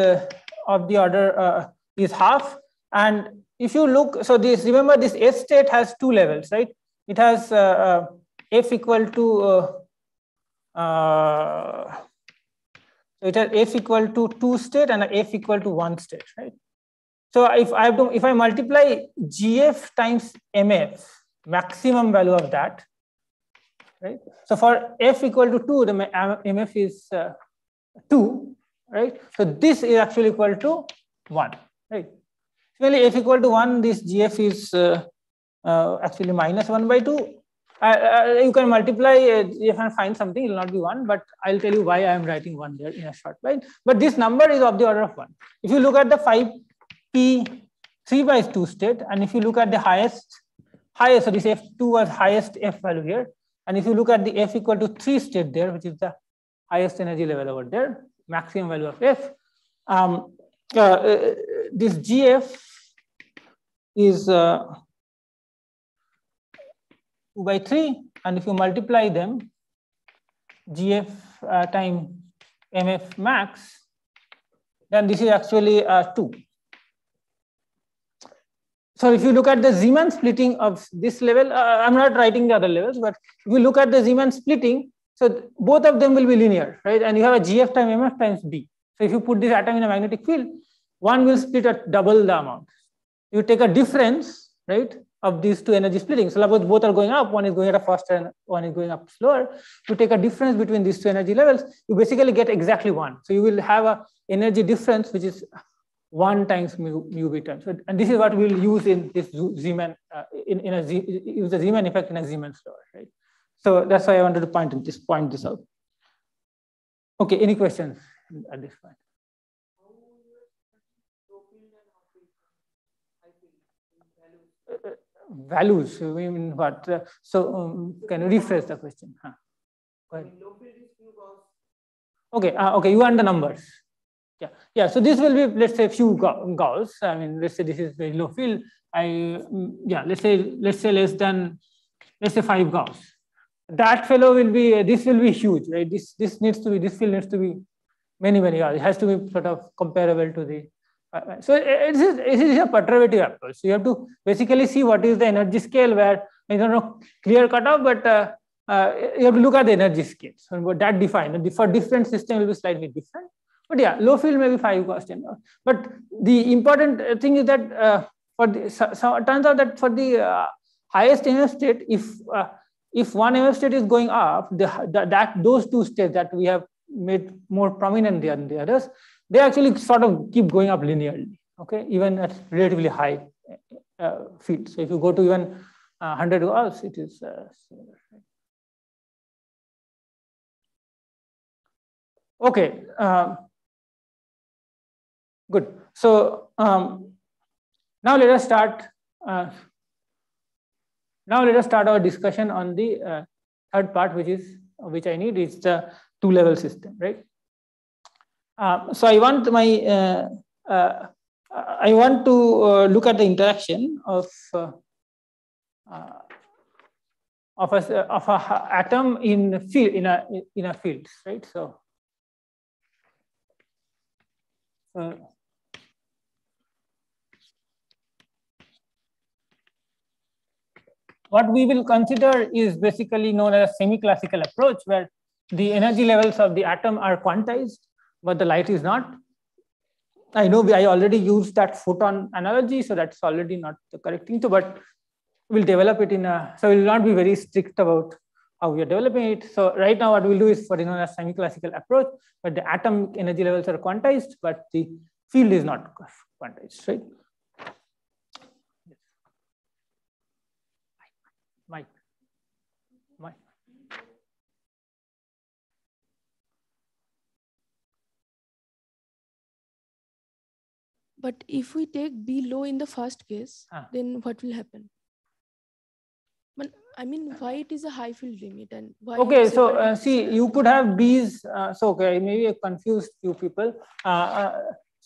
of the order is half, and if you look, so this remember this S state has two levels, right? it has uh, uh, f equal to uh, it has f equal to two state and f equal to one state, right? So if I have to, if I multiply GF times MF, maximum value of that, right? So for f equal to two, the MF is uh, two, right? So this is actually equal to one? Similarly, f equal to one, this GF is uh, uh, actually minus 1 by 2. Uh, uh, you can multiply if and find something, it will not be 1, but I'll tell you why I am writing 1 there in a short while. But this number is of the order of 1. If you look at the 5p 3 by 2 state, and if you look at the highest, highest, so this f2 was highest f value here, and if you look at the f equal to 3 state there, which is the highest energy level over there, maximum value of f, um, uh, uh, this GF is uh, 2 by 3 and if you multiply them gf uh, time mf max then this is actually uh, 2 so if you look at the Zeeman splitting of this level, uh, I'm not writing the other levels, but if you look at the Zeeman splitting, so both of them will be linear, right? And you have a GF time MF times B. So if you put this atom in a magnetic field, one will split at double the amount. You take a difference, right? of these two energy splitting. So suppose both are going up, one is going at a faster and one is going up slower. You take a difference between these two energy levels, you basically get exactly one. So you will have a energy difference which is one times mu, mu b. So, and this is what we'll use in this Zeeman, uh, in, in a Z, use the Zeeman effect in a Zeeman slower, right? So that's why I wanted to point this point this out. Okay, any questions at this point? values. I mean, what? Uh, so, um, can you rephrase the question? Huh. Okay, uh, okay, you want the numbers. Yeah, yeah. So this will be, let's say, a few Gauss. I mean, let's say this is very low field. I, mm, yeah, let's say, let's say less than, let's say five Gauss. That fellow will be, uh, this will be huge, right? This, this needs to be, this field needs to be many, many Gauss. It has to be sort of comparable to the uh, so it is, it is a perturbative approach. So you have to basically see what is the energy scale where I don't know clear cutoff, but uh, uh, you have to look at the energy scale. So what that defined for different system will be slightly different. But yeah, low field may be five Gauss and But the important thing is that uh, for the so, so it turns out that for the uh, highest MF state, if uh, if one MF state is going up, the, the, that those two states that we have made more prominent than the others, they actually sort of keep going up linearly, okay, even at relatively high uh, field. So if you go to even uh, 100 Gauss, it is uh. Okay. Uh, good. So um, now let us start. Uh, now let us start our discussion on the uh, third part, which is which I need is the two-level system, right? Uh, so I want my uh, uh, I want to uh, look at the interaction of uh, uh, of a of a atom in field in a in a field, right? So. what we will consider is basically known as semi-classical approach where the energy levels of the atom are quantized, but the light is not. I know I already used that photon analogy, so that's already not the correct thing to, but we'll develop it in a, so we'll not be very strict about how we are developing it. So right now what we'll do is what is known as semi-classical approach, but the atom energy levels are quantized, but the field is not quantized, right? But if we take B low in the first case, Ah. then what will happen? But I mean, why it is a high field limit and why? Okay, so uh, see, you could have B's. Uh, so okay, maybe I confused few people. Uh, uh,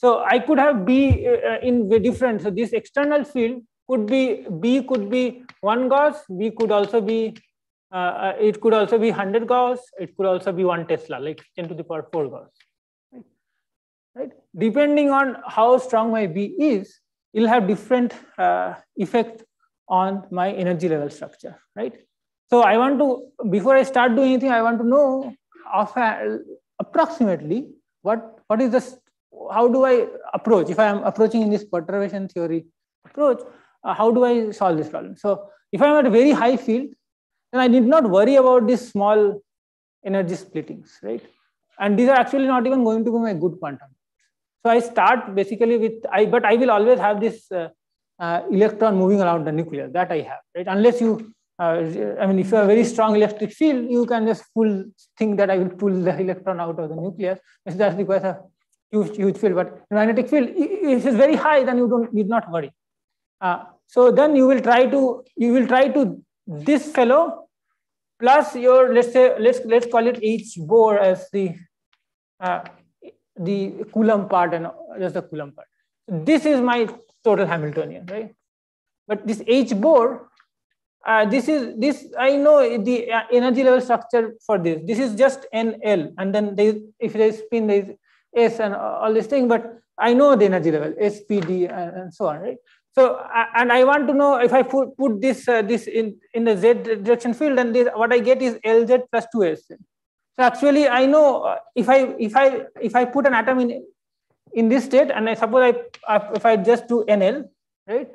so I could have B uh, in the different. So this external field could be B could be one Gauss. B could also be. Uh, uh, it could also be 100 Gauss. It could also be one Tesla, like 10 to the power 4 Gauss. Right? Depending on how strong my B is, it'll have different uh, effect on my energy level structure, right? So I want to, before I start doing anything, I want to know of approximately what, what is this, how do I approach? If I am approaching in this perturbation theory approach, uh, how do I solve this problem? So if I'm at a very high field, then I need not worry about these small energy splittings, right? And these are actually not even going to be my good quantum. So I start basically with, I, but I will always have this uh, uh, electron moving around the nucleus that I have, right? Unless you, uh, I mean, if you have a very strong electric field, you can just pull, think that I will pull the electron out of the nucleus, which that requires a huge, huge field. But magnetic field, if it's very high, then you don't need not worry. Uh, so then you will try to, you will try to this fellow plus your, let's say, let's, let's call it H Bohr as the, uh, the Coulomb part and just the Coulomb part. This is my total Hamiltonian, right? But this H Bohr, uh, this is this I know the uh, energy level structure for this. This is just NL, and then there is, if there is spin, there is S and all this thing. But I know the energy level, SPD, and, and so on, right? So uh, and I want to know if I put put this uh, this in in the Z direction field, and this what I get is LZ plus two S. So actually, I know uh, if I if I if I put an atom in in this state, and I suppose I if I just do NL, right?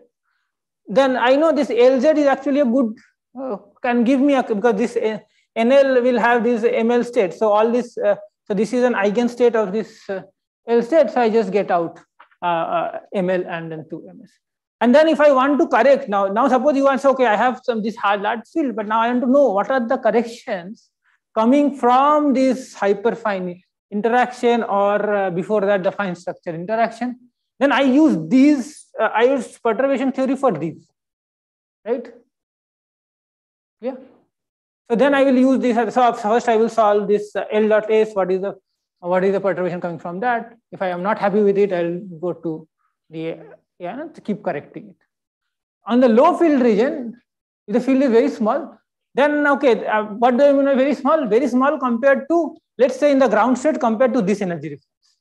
Then I know this LZ is actually a good uh, can give me a because this uh, NL will have this ML state. So all this uh, so this is an eigenstate of this uh, L state. So I just get out ML and then two MS. And then if I want to correct now, now suppose you want to say, okay, I have some this hard large field, but now I want to know what are the corrections coming from this hyperfine interaction or uh, before that the fine structure interaction. Then I use these, uh, I use perturbation theory for these, right? Yeah. So then I will use this. So first I will solve this uh, L dot S. What is the what is the perturbation coming from that? If I am not happy with it, I'll go to the yeah to keep correcting it. On the low field region, if the field is very small, then okay, uh, what do I mean very small? Very small compared to let's say in the ground state compared to this energy difference,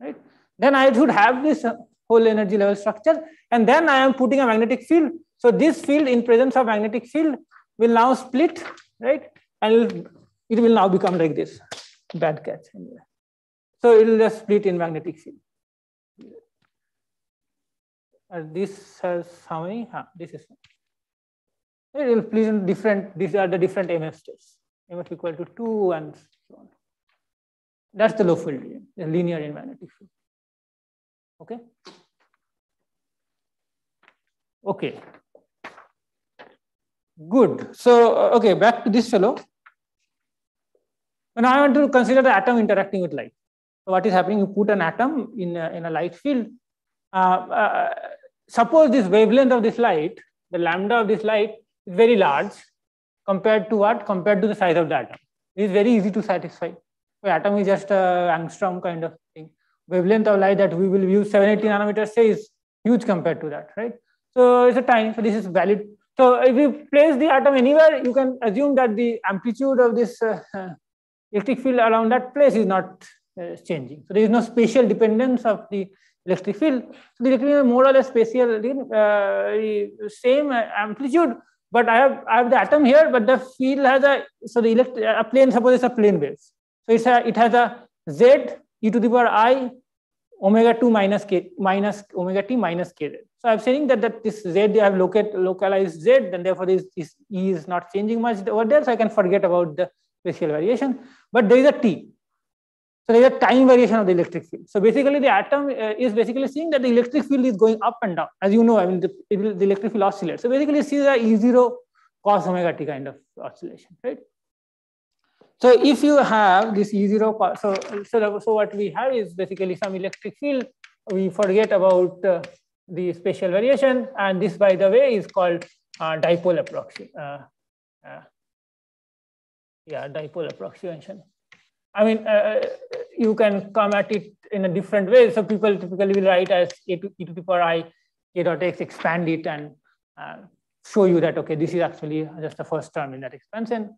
right? Then I should have this whole energy level structure, and then I am putting a magnetic field. So this field in presence of magnetic field will now split, right? And it will now become like this. Bad catch. Anyway. So it will just split in magnetic field. And this has how many? Huh, this is it will in different, these are the different MF states. MF equal to 2 and so on. That's the low field region, the linear in magnetic field. Okay. Okay. Good. So, uh, okay, back to this fellow. Now I want to consider the atom interacting with light. So what is happening? You put an atom in a, in a light field. Uh, uh, suppose this wavelength of this light, the lambda of this light very large compared to what? Compared to the size of the atom. It is very easy to satisfy. So atom is just a angstrom kind of thing. Wavelength of light that we will use 780 nanometers say is huge compared to that, right? So it's a tiny, so this is valid. So if you place the atom anywhere, you can assume that the amplitude of this uh, <laughs> electric field around that place is not uh, changing. So there is no spatial dependence of the electric field. So the electric field is more or less spatial, uh, same amplitude, but I have I have the atom here, but the field has a so the electric a plane. Suppose it's a plane wave. So it's a it has a z e to the power i omega 2 minus k minus omega t minus kz. So I'm saying that, that this z they have locate, localized z, then therefore this, this e is not changing much over there. So I can forget about the spatial variation. But there is a t. So there is a time variation of the electric field. So basically the atom uh, is basically seeing that the electric field is going up and down. As you know, I mean the, the electric field oscillates. So basically it sees a E0 cos omega t kind of oscillation, right? So if you have this E0, so, so, so what we have is basically some electric field. We forget about uh, the spatial variation. And this, by the way, is called uh, dipole approximation. Uh, uh, yeah, dipole approximation. I mean, uh, uh, you can come at it in a different way. So people typically will write as a to, e to the power i k dot x, expand it and show you that, okay, this is actually just the first term in that expansion.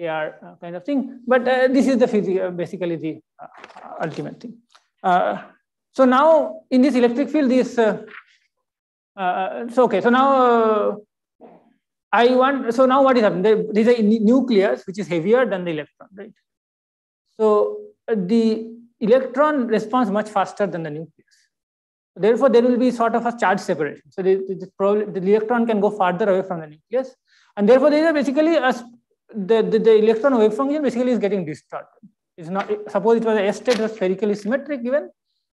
KR uh, kind of thing. But uh, this is the physics, uh, basically the ultimate thing. so now in this electric field, this, so okay, so now I want, so now what is happening? There is a nucleus which is heavier than the electron, right? So the electron responds much faster than the nucleus. Therefore, there will be sort of a charge separation. So the, the, the, electron can go farther away from the nucleus. And therefore, there is basically a the, the, the, electron wave function basically is getting distorted. It's not, suppose it was a S state was spherically symmetric given.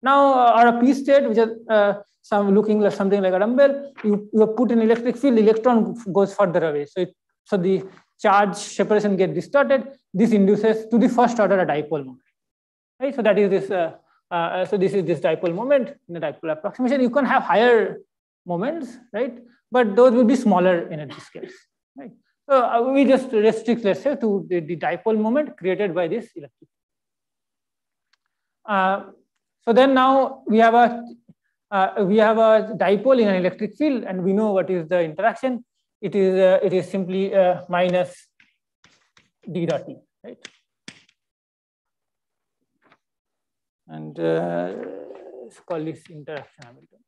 Now, uh, or a P state, which is uh, some looking like something like a dumbbell, you, you put an electric field, the electron goes further away. So, it, so the charge separation get distorted. This induces to the first order a dipole moment. Right? So that is this. Uh, uh, so this is this dipole moment in the dipole approximation. You can have higher moments, right? But those will be smaller energy scales, right? So uh, we just restrict, let's say, to the, the dipole moment created by this electric. Uh, so then now we have a uh, we have a dipole in an electric field, and we know what is the interaction. It is uh, it is simply uh, minus d dot t, right? And uh, let's call this interaction Hamilton.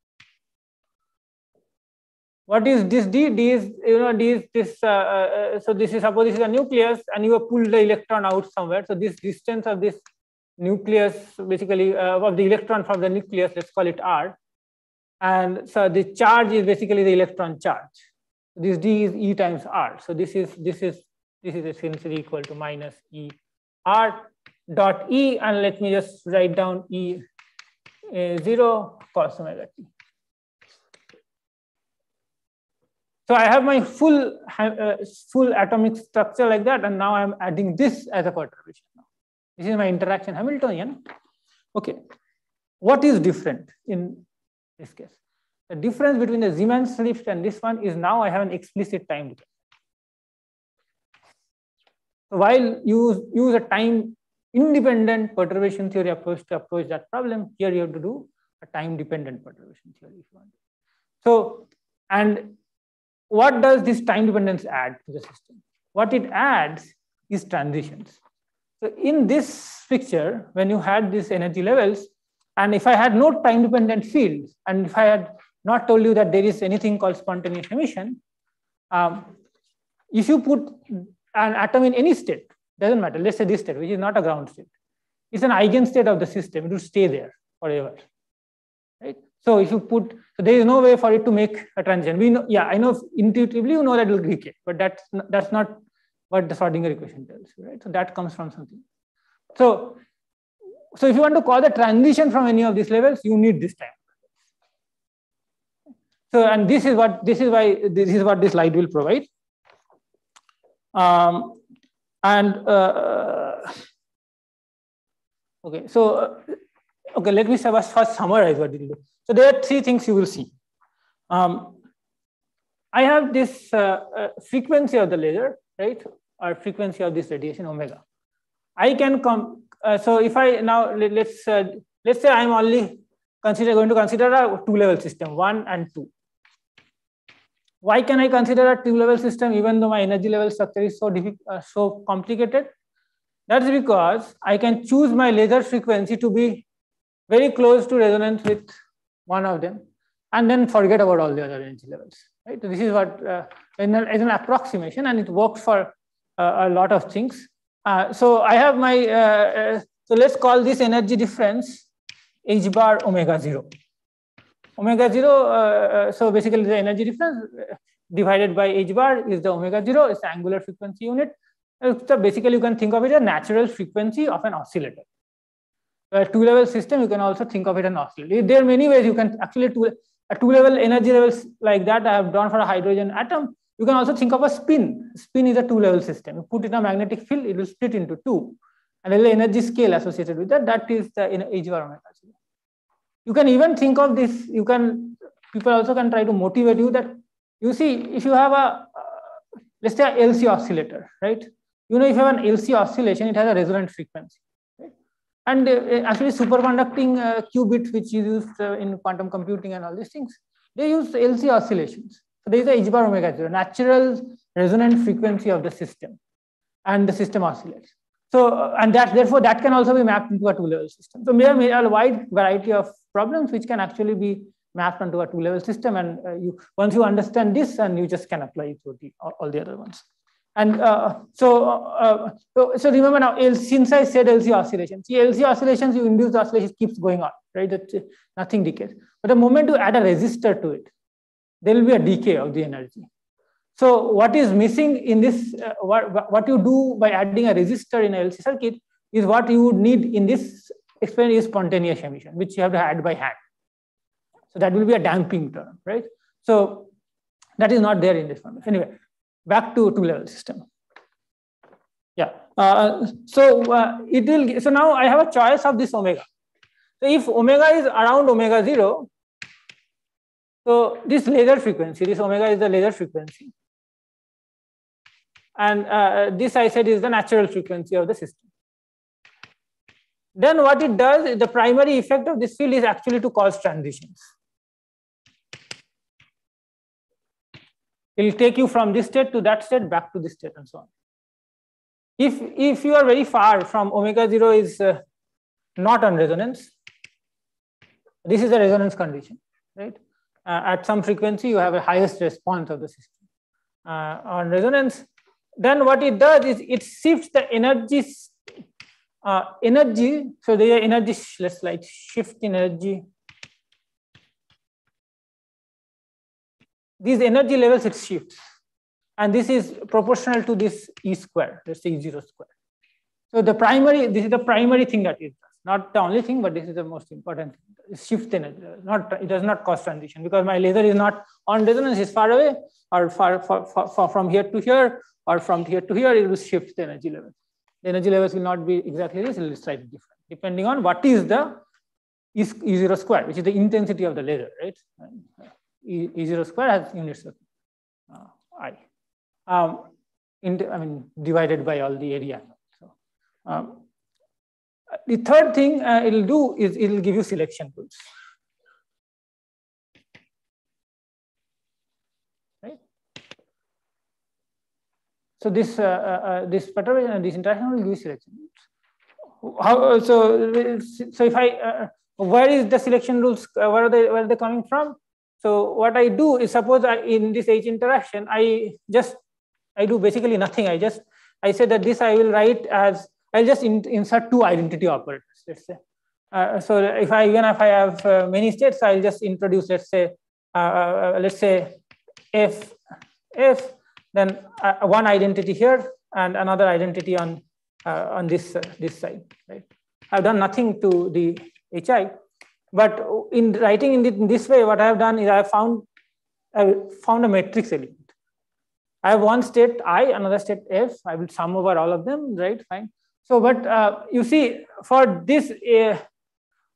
What is this d? d is you know d is this uh, uh, so this is suppose this is a nucleus and you have pulled the electron out somewhere. So this distance of this nucleus basically uh, of the electron from the nucleus let's call it r. And so the charge is basically the electron charge this d is e times r so this is this is this is essentially equal to minus e r dot e and let me just write down e uh, 0 cos omega t So I have my full, uh, full atomic structure like that, and now I'm adding this as a perturbation. Now. This is my interaction Hamiltonian. Okay, what is different in this case? The difference between the Zeeman drift and this one is now I have an explicit time difference. So while you use a time independent perturbation theory approach to approach that problem, here you have to do a time dependent perturbation theory if you want. So, and what does this time dependence add to the system? What it adds is transitions. So in this picture, when you had these energy levels, and if I had no time dependent fields, and if I had not told you that there is anything called spontaneous emission, um, if you put an atom in any state, doesn't matter, let's say this state, which is not a ground state, it's an eigenstate of the system, it will stay there forever. Right? So if you put, so there is no way for it to make a transition. We know, yeah, I know intuitively you know that it will decay, but that's that's not what the Schrodinger equation tells you, right? So that comes from something. So, so if you want to call the transition from any of these levels, you need this time. So, and this is what this is why this is what this slide will provide. Um, and uh, okay, so, uh, okay, let me first summarize what we do. So there are three things you will see. Um, I have this uh, uh, frequency of the laser, right? Or frequency of this radiation omega. I can come, uh, so if I now, let, us uh, let's say I'm only consider going to consider a two level system, one and two. Why can I consider a two level system even though my energy level structure is so uh, so complicated? That's because I can choose my laser frequency to be very close to resonance with one of them and then forget about all the other energy levels. Right? So This is what uh, is an approximation and it works for uh, a lot of things. Uh, so I have my, uh, uh, so let's call this energy difference h bar omega 0. Omega 0, uh, uh, so basically the energy difference uh, divided by h bar is the omega 0, is the angular frequency unit. Uh, so basically you can think of it as a natural frequency of an oscillator. A two level system, you can also think of it as an oscillator. There are many ways you can actually, two, a two level energy levels like that I have drawn for a hydrogen atom. You can also think of a spin. Spin is a two level system. You put in a magnetic field, it will split into two. And there is energy scale associated with that. That is the h bar omega. You can even think of this, you can, people also can try to motivate you that, you see, if you have a, uh, let's say a LC oscillator, right? You know, if you have an LC oscillation, it has a resonant frequency. Right? And uh, actually superconducting uh, qubit, which is used uh, in quantum computing and all these things, they use LC oscillations. So there is a h bar omega zero, natural resonant frequency of the system, and the system oscillates. So, uh, and that therefore that can also be mapped into a two-level system. So there are a wide variety of problems which can actually be mapped onto a two-level system. And uh, you once you understand this, and you just can apply it to the, all the other ones. And uh, so, uh, so, so, remember now, since I said LC oscillations, see LC oscillations, you induce the oscillation keeps going on, right? That nothing decays. But the moment you add a resistor to it, there will be a decay of the energy. So what is missing in this, uh, what, what you do by adding a resistor in a LC circuit is what you would need in this experiment is spontaneous emission, which you have to add by hand. So that will be a damping term, right? So that is not there in this one. Anyway, back to two-level system. Yeah. Uh, so uh, it will. So now I have a choice of this omega. So if omega is around omega zero, so this laser frequency, this omega is the laser frequency, and uh, this I said is the natural frequency of the system. Then what it does, is the primary effect of this field is actually to cause transitions. It will take you from this state to that state, back to this state, and so on. If, if you are very far from omega 0 is uh, not on resonance, this is a resonance condition, right? Uh, at some frequency, you have a highest response of the system. Uh, on resonance, then what it does is it shifts the energy, uh, energy. So the energy, let's like shift energy these energy levels it shifts. And this is proportional to this E square, let's say E0 square. So the primary, this is the primary thing that it does. Not the only thing, but this is the most important thing. Shift energy. Not, it does not cause transition because my laser is not on resonance, is far away or far, far, far, far from here to here or from here to here, it will shift the energy level. The energy levels will not be exactly this, it will be slightly different, depending on what is the E0 square, which is the intensity of the laser, right? E, E0 square has units of uh, I. Um, in, I mean, divided by all the area. So, um, the third thing uh, it'll do is it'll give you selection rules. Right. So this uh, uh, uh this perturbation and this interaction will give selection. How so? So if I where is the selection rules? where are they? Where are they coming from? So what I do is suppose I, in this H interaction, I just, I do basically nothing. I just, I say that this I will write as, I'll just in, insert two identity operators, let's say. Uh, so if I, even if I have uh, many states, I'll just introduce, let's say, uh let's say F, F, then uh, one identity here and another identity on, uh, on this, this side, right? I've done nothing to the HI. But in writing in this way, what I have done is I have found, I found a matrix element. I have one state I, another state F. I will sum over all of them, right? Fine. So, but uh, you see, for this, uh,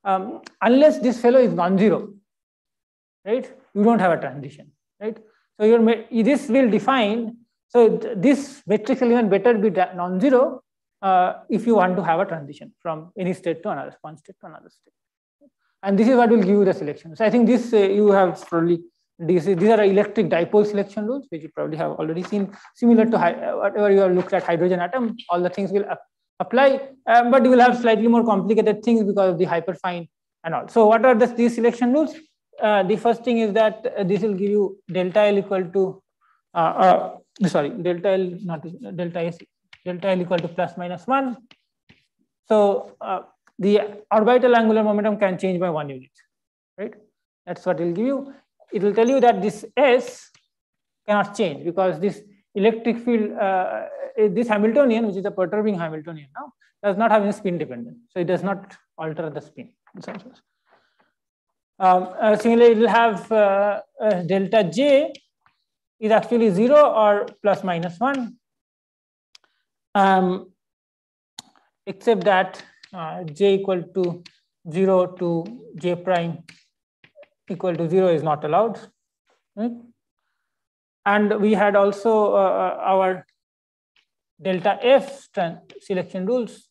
um, unless this fellow is non-zero, right, you don't have a transition, right? So your this will define. So this matrix element better be non-zero uh, if you want to have a transition from any state to another, one state to another state. And this is what will give you the selection. So I think this uh, you have probably these, these are electric dipole selection rules, which you probably have already seen, similar to whatever you have looked at hydrogen atom, all the things will apply, um, but you will have slightly more complicated things because of the hyperfine and all. So what are the, these selection rules? Uh, the first thing is that uh, this will give you delta L equal to, uh, uh sorry, delta L, not delta S, delta L equal to plus minus one. So uh, the orbital angular momentum can change by one unit, right? That's what it will give you. It will tell you that this S cannot change because this electric field, uh, this Hamiltonian, which is a perturbing Hamiltonian now, does not have any spin dependence. So it does not alter the spin in some sense. Um, uh, similarly, it will have uh, uh, delta J is actually zero or plus minus one, um, except that uh, J equal to zero to J prime equal to zero is not allowed. Right? And we had also uh, uh our delta F selection rules,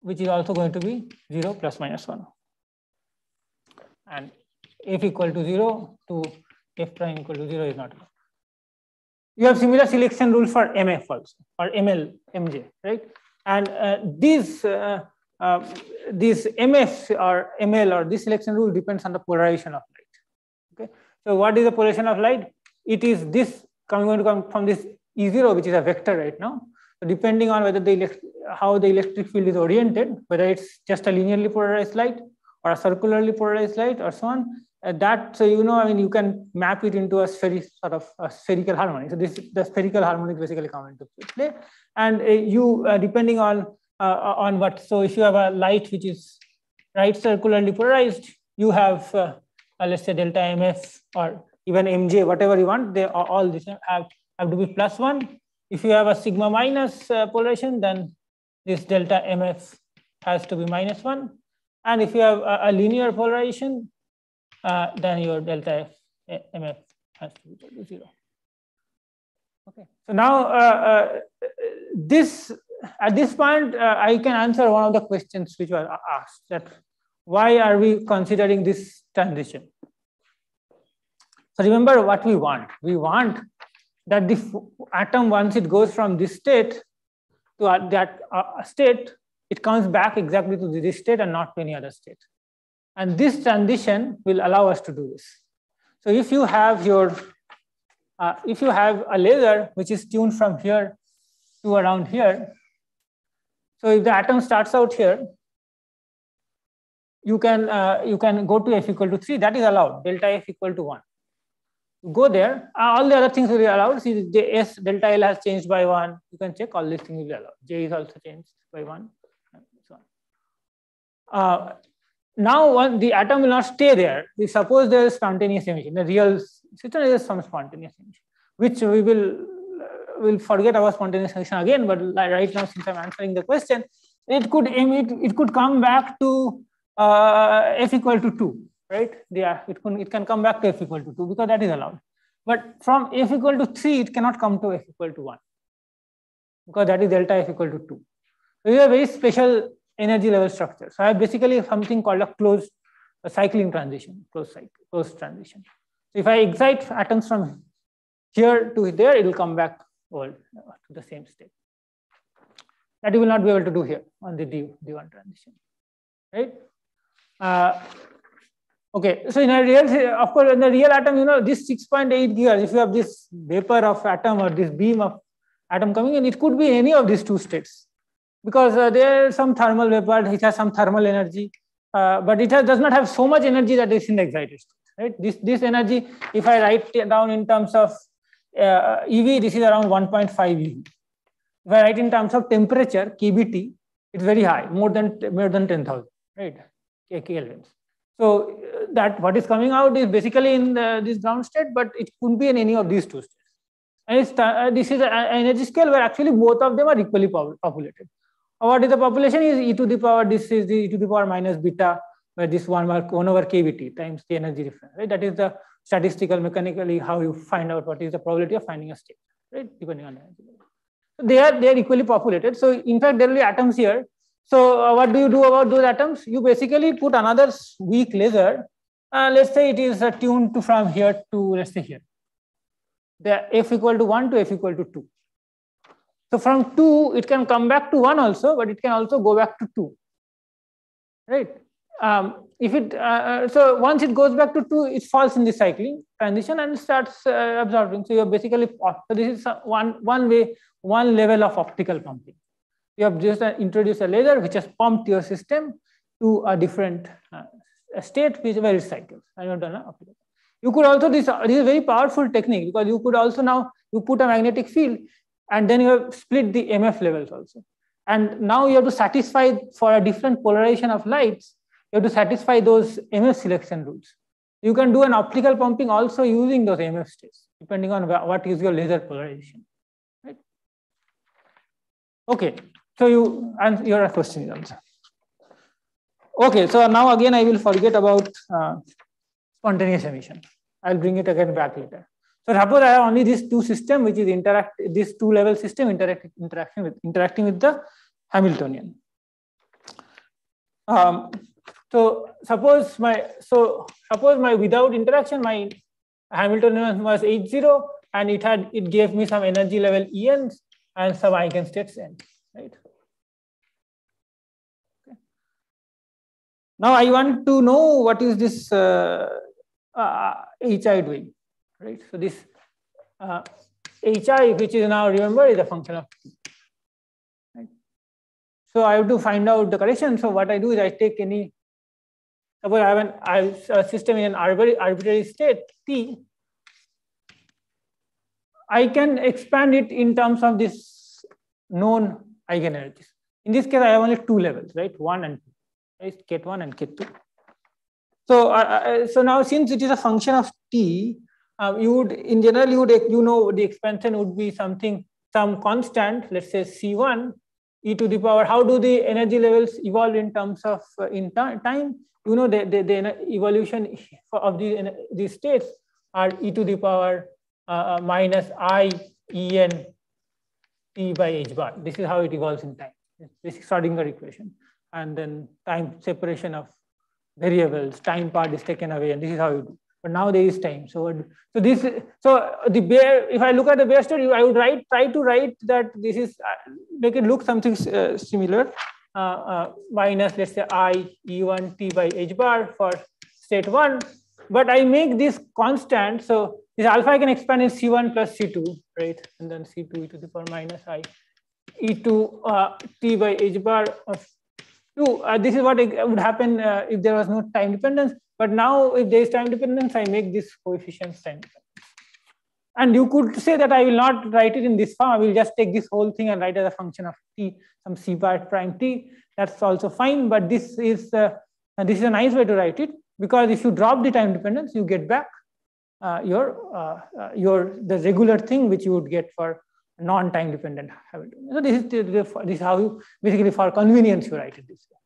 which is also going to be 0 plus minus 1. And F equal to 0 to F prime equal to 0 is not allowed. You have similar selection rule for MF also, or ML, MJ, right? And uh, these, uh, uh, these MF or ML or this selection rule depends on the polarization of light. Okay, so what is the polarization of light? It is this coming to come from this E0, which is a vector right now. So depending on whether the how the electric field is oriented, whether it's just a linearly polarized light or a circularly polarized light or so on, uh, that so you know I mean you can map it into a spheric sort of a spherical harmonic. So this the spherical harmonic basically come into play, and uh, you uh, depending on uh, on what so if you have a light which is right circularly polarized, you have uh, let's say delta MF or even MJ whatever you want. They all this have have to be plus one. If you have a sigma minus uh, polarization, then this delta MF has to be minus one. And if you have a, a linear polarization, uh, then your delta F, MF has to be equal to zero. Okay, so now uh, uh, this at this point, uh, I can answer one of the questions which were asked that why are we considering this transition? So remember what we want. We want that the atom, once it goes from this state to uh, that uh, state, it comes back exactly to this state and not to any other state. And this transition will allow us to do this. So if you have your, uh, if you have a laser which is tuned from here to around here, so if the atom starts out here, you can, uh, you can go to f equal to 3, that is allowed, delta f equal to 1. Go there, uh, all the other things will be allowed. See, the S delta L has changed by 1. You can check all these things will be allowed. J is also changed by 1. Uh, now, one, the atom will not stay there. We suppose there is spontaneous emission. The real system is some spontaneous emission, which we will uh, will forget about spontaneous emission again. But right now, since I'm answering the question, it could emit. It could come back to uh, f equal to two right? Yeah, it can, it can come back to f equal to 2 because that is allowed. But from f equal to 3, it cannot come to f equal to 1 because that is delta f equal to 2. So these are very special energy level structure. So I have basically something called a closed a cycling transition, closed cycle, closed transition. So if I excite atoms from here to there, it will come back over to the same state. That you will not be able to do here on the D, D1 transition, right? Uh, Okay, so in a real, of course, in the real atom, you know, this 6.8 gigahertz, if you have this vapor of atom or this beam of atom coming in, it could be any of these two states because uh, there is some thermal vapor, it has some thermal energy, uh, but it has, does not have so much energy that is in the excited state. Right? This, this energy, if I write down in terms of uh, EV, this is around 1.5 EV. If I write in terms of temperature, KBT, it's very high, more than more than 10,000, right? Kelvins. So uh, that what is coming out is basically in the, this ground state, but it could be in any of these two states. And uh, this is an energy scale where actually both of them are equally populated. What is the population is e to the power, this is the e to the power minus beta, where this one, one over kBT times the energy difference, right? That is the statistical mechanically how you find out what is the probability of finding a state, right? Depending on the energy. They are, they are equally populated. So in fact, there will be atoms here. So uh, what do you do about those atoms? You basically put another weak laser. Uh, let's say it is uh, tuned to from here to let's say here. The f equal to 1 to f equal to 2. So from 2, it can come back to 1 also, but it can also go back to 2. Right? Um, if it uh, uh, so once it goes back to 2, it falls in the cycling transition and starts uh, absorbing. So you're basically so this is one one way, one level of optical pumping. You have just uh, introduced a laser which has pumped your system to a different uh, state which where it cycles. I don't know. You could also this, this is a very powerful technique because you could also now you put a magnetic field and then you have split the MF levels also. And now you have to satisfy for a different polarization of lights, you have to satisfy those MF selection rules. You can do an optical pumping also using those MF states, depending on what is your laser polarization. Right? Okay, so you and your question is answered. Okay, so now again I will forget about uh, spontaneous emission. I'll bring it again back later. So suppose I have only this two system, which is interact this two level system interact, interaction with interacting with the Hamiltonian. Um, so suppose my so suppose my without interaction my Hamiltonian was H zero and it had it gave me some energy level En and some eigenstates n, right? Now I want to know what is this uh, uh, HI doing right? So this uh, hi, which is now remember, is a function of t. Right? So I have to find out the correction. So what I do is I take any, suppose I have, an, I have a system in an arbitrary, arbitrary state t. I can expand it in terms of this known eigenenergies. In this case, I have only two levels, right? One and two, right? Ket1 and Ket2. So, uh, uh, so now since it is a function of t, uh, you would, in general, you would, you know, the expansion would be something, some constant, let's say C1 e to the power. How do the energy levels evolve in terms of uh, in time? You know, the, the, the evolution of the, these states are e to the power uh, uh minus i en t by h bar. This is how it evolves in time. This is Schrodinger equation. And then time separation of variables, time part is taken away, and this is how you do but now there is time. So, so this, so the bare, if I look at the bare study, I would write, try to write that this is, uh, make it look something uh, similar, uh, uh, minus let's say I E1 T by H bar for state one, but I make this constant. So this alpha I can expand in C1 plus C2, right? And then C2 e to the power minus I E2 uh, T by H bar of two. Uh, this is what would happen if there was no time dependence. But now if there is time dependence, I make this coefficient time dependence. And you could say that I will not write it in this form. I will just take this whole thing and write as a function of t, some c bar prime t. That's also fine. But this is uh, this is a nice way to write it because if you drop the time dependence, you get back uh, your uh, uh your the regular thing which you would get for non-time dependent So this is the, this is how you basically for convenience you write it this way?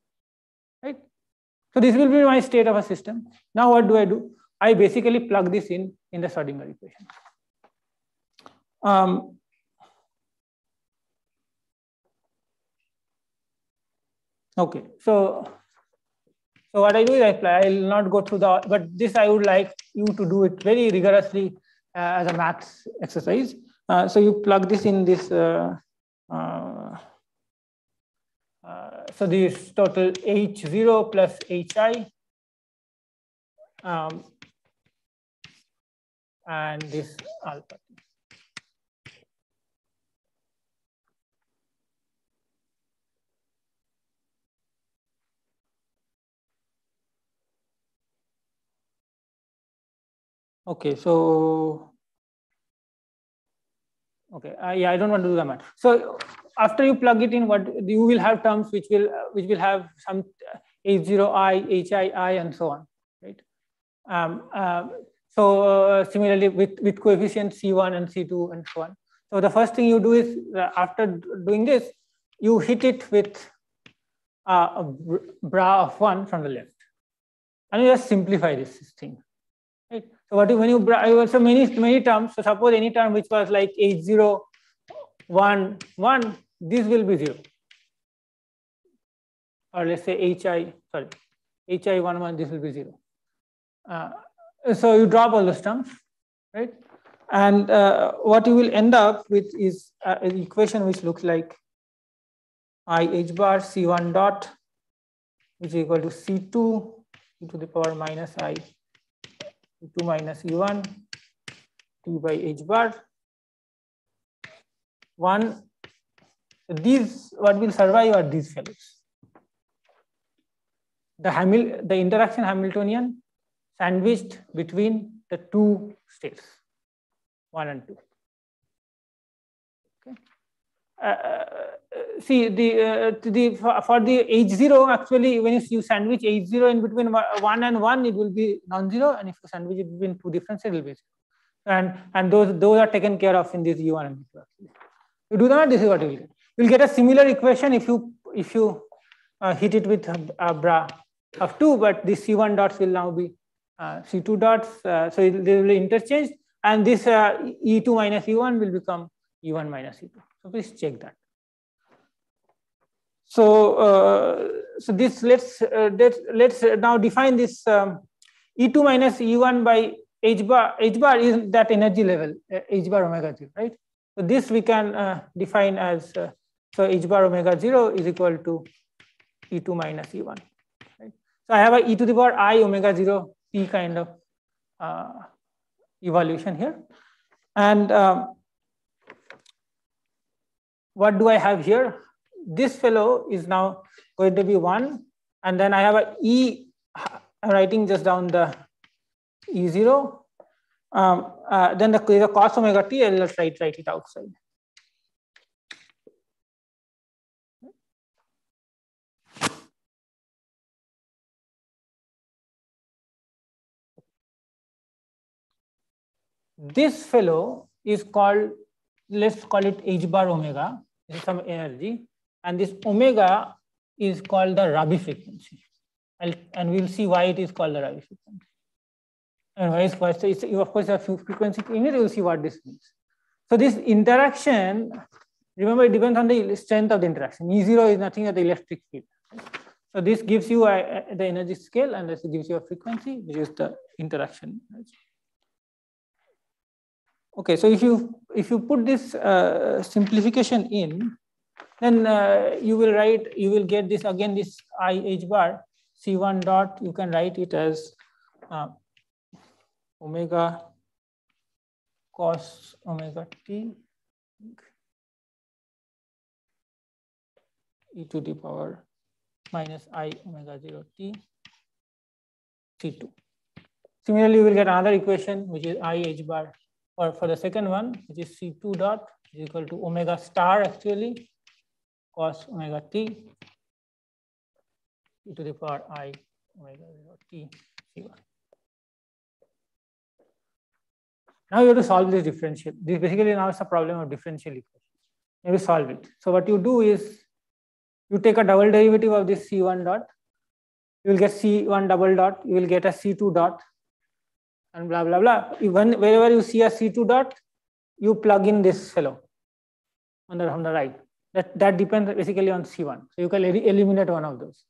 So this will be my state of a system. Now what do I do? I basically plug this in in the Schrodinger equation. Um, okay, so so what I do is I apply. I will not go through the, but this I would like you to do it very rigorously uh, as a maths exercise. Uh, so you plug this in this uh, uh so this total H0 plus HI. Um, and this alpha. Okay, so okay, uh, yeah, I don't want to do the math. So after you plug it in, what you will have terms which will which will have some H0i, HII, and so on, right? Um, uh, so uh, similarly with with coefficient C1 and C2 and so on. So the first thing you do is uh, after doing this, you hit it with uh, a bra of one from the left. And you just simplify this thing. Right? So what you, when you bra, so many many terms. So suppose any term which was like h zero one one, this will be zero. Or let's say hi sorry hi one one this will be zero. Uh, so you drop all those terms, right? And uh, what you will end up with is uh, an equation which looks like i h bar c1 dot which is equal to c2 e to the power minus i e2 minus e1 t by h bar. One, these what will survive are these fellows. The Hamil the interaction Hamiltonian sandwiched between the two states, one and two. Okay. Uh, uh, see the uh, the for the h0 actually when you sandwich h0 in between one and one it will be non-zero and if you sandwich it between two different it will be zero and and those those are taken care of in this u1 and u2 actually you do that this is what you will get you'll get a similar equation if you if you uh, hit it with a, bra of 2 but the c1 dots will now be uh, c2 dots uh, so it, they will be interchanged and this e2 minus e1 will become e1 minus e2 so please check that. So, uh, so this let's uh, let's let's now define this um, E2 minus E1 by h bar. H bar is that energy level uh, h bar omega zero, right? So this we can uh, define as uh, so h bar omega zero is equal to E2 minus E1. Right? So I have a e to the power i omega zero p kind of uh, evolution here, and um, what do I have here? This fellow is now going to be 1. And then I have a E, I'm writing just down the E0. Um, uh, then the, the cos omega t, I'll just write, write it outside. This fellow is called let's call it h bar omega, this is some energy, and this omega is called the Rabi frequency. I'll, and we'll see why it is called the Rabi frequency. And is why it's, of course, a frequency in it, you'll see what this means. So this interaction, remember, it depends on the strength of the interaction. E0 is nothing but the electric field. So this gives you a, a, the energy scale, and this gives you a frequency, which is the interaction. Okay, so if you if you put this uh, simplification in, then uh, you will write you will get this again this i h bar c1 dot you can write it as uh, omega cos omega t e to the power minus i omega 0 t c2. Similarly, you will get another equation which is i h bar or for the second one, which is C2 dot is equal to omega star actually cos omega t e to the power i omega 0 t c1. Now you have to solve this differential. This basically now is a problem of differential equation. You have to solve it. So what you do is you take a double derivative of this c1 dot. You will get c1 double dot. You will get a c2 dot and blah, blah, blah. Even wherever you see a C2 dot, you plug in this fellow on the, on the right. That, that depends basically on C1. So you can eliminate one of those.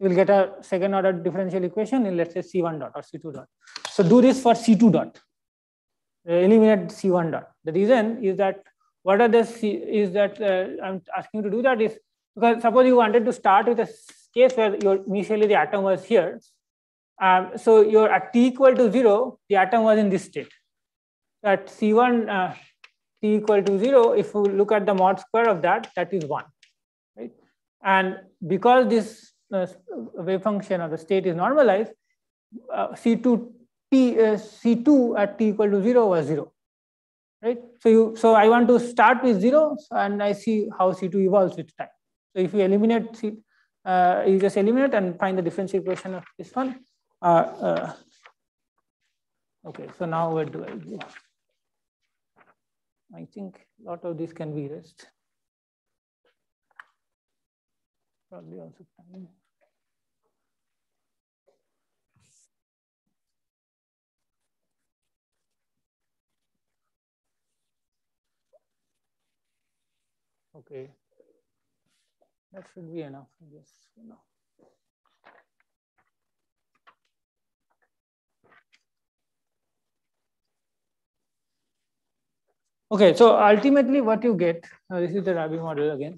You will get a second order differential equation in let's say C1 dot or C2 dot. So do this for C2 dot. Eliminate C1 dot. The reason is that what are the C is that uh, I'm asking you to do that is because suppose you wanted to start with a case where your initially the atom was here um, so you're at t equal to 0, the atom was in this state. At C1 uh, t equal to 0, if you look at the mod square of that, that is 1. Right? And because this uh, wave function of the state is normalized, uh, C2 t uh, C2 at t equal to 0 was 0. Right? So you so I want to start with 0 and I see how C2 evolves with time. So if you eliminate C, uh, you just eliminate and find the differential equation of this one. Uh, uh, okay, so now what do I do? I think a lot of this can be erased. probably also time. Okay. That should be enough, I guess, for. Okay, so ultimately what you get, uh, this is the Rabi model again.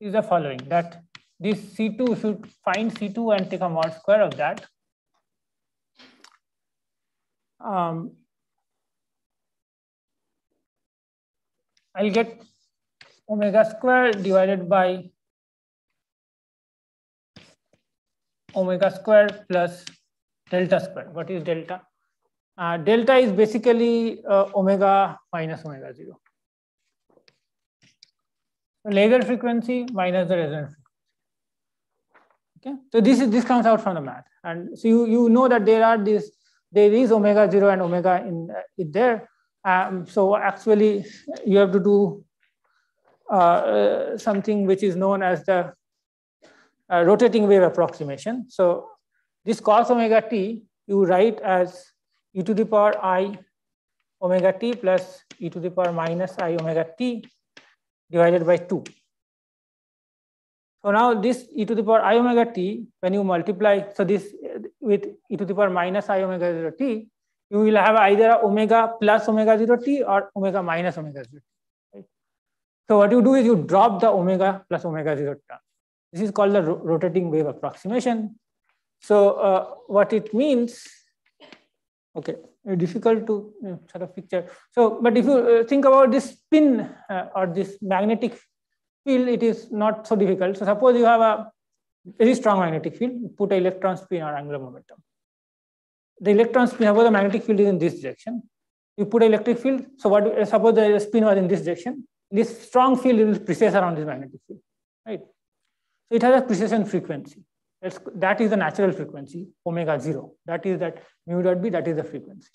Is the following that this C2 should find C2 and take a mod square of that. Um, I'll get omega square divided by omega square plus delta square. What is delta? Uh, delta is basically uh, omega minus omega 0. So Laser frequency minus the resonance frequency. Okay, so this is this comes out from the math, and so you you know that there are this there is omega 0 and omega in, uh, in there, um, so actually, you have to do uh, uh, something which is known as the uh, rotating wave approximation. So this cos omega t you write as e to the power i omega t plus e to the power minus i omega t divided by 2. So now this e to the power i omega t, when you multiply, so this with e to the power minus i omega 0 t, you will have either a omega plus omega 0 t or omega minus omega 0 t. Right? So what you do is you drop the omega plus omega 0 term. This is called the ro rotating wave approximation. So uh, what it means, okay, difficult to you know, sort of picture. So, but if you uh, think about this spin uh, or this magnetic field, it is not so difficult. So suppose you have a very strong magnetic field, put an electron spin or angular momentum the electron spin, suppose the magnetic field is in this direction. You put an electric field. So what? Suppose the spin was in this direction. This strong field will precess around this magnetic field, right? So it has a precession frequency. That's, that is the natural frequency, omega zero. That is that mu dot b. That is the frequency.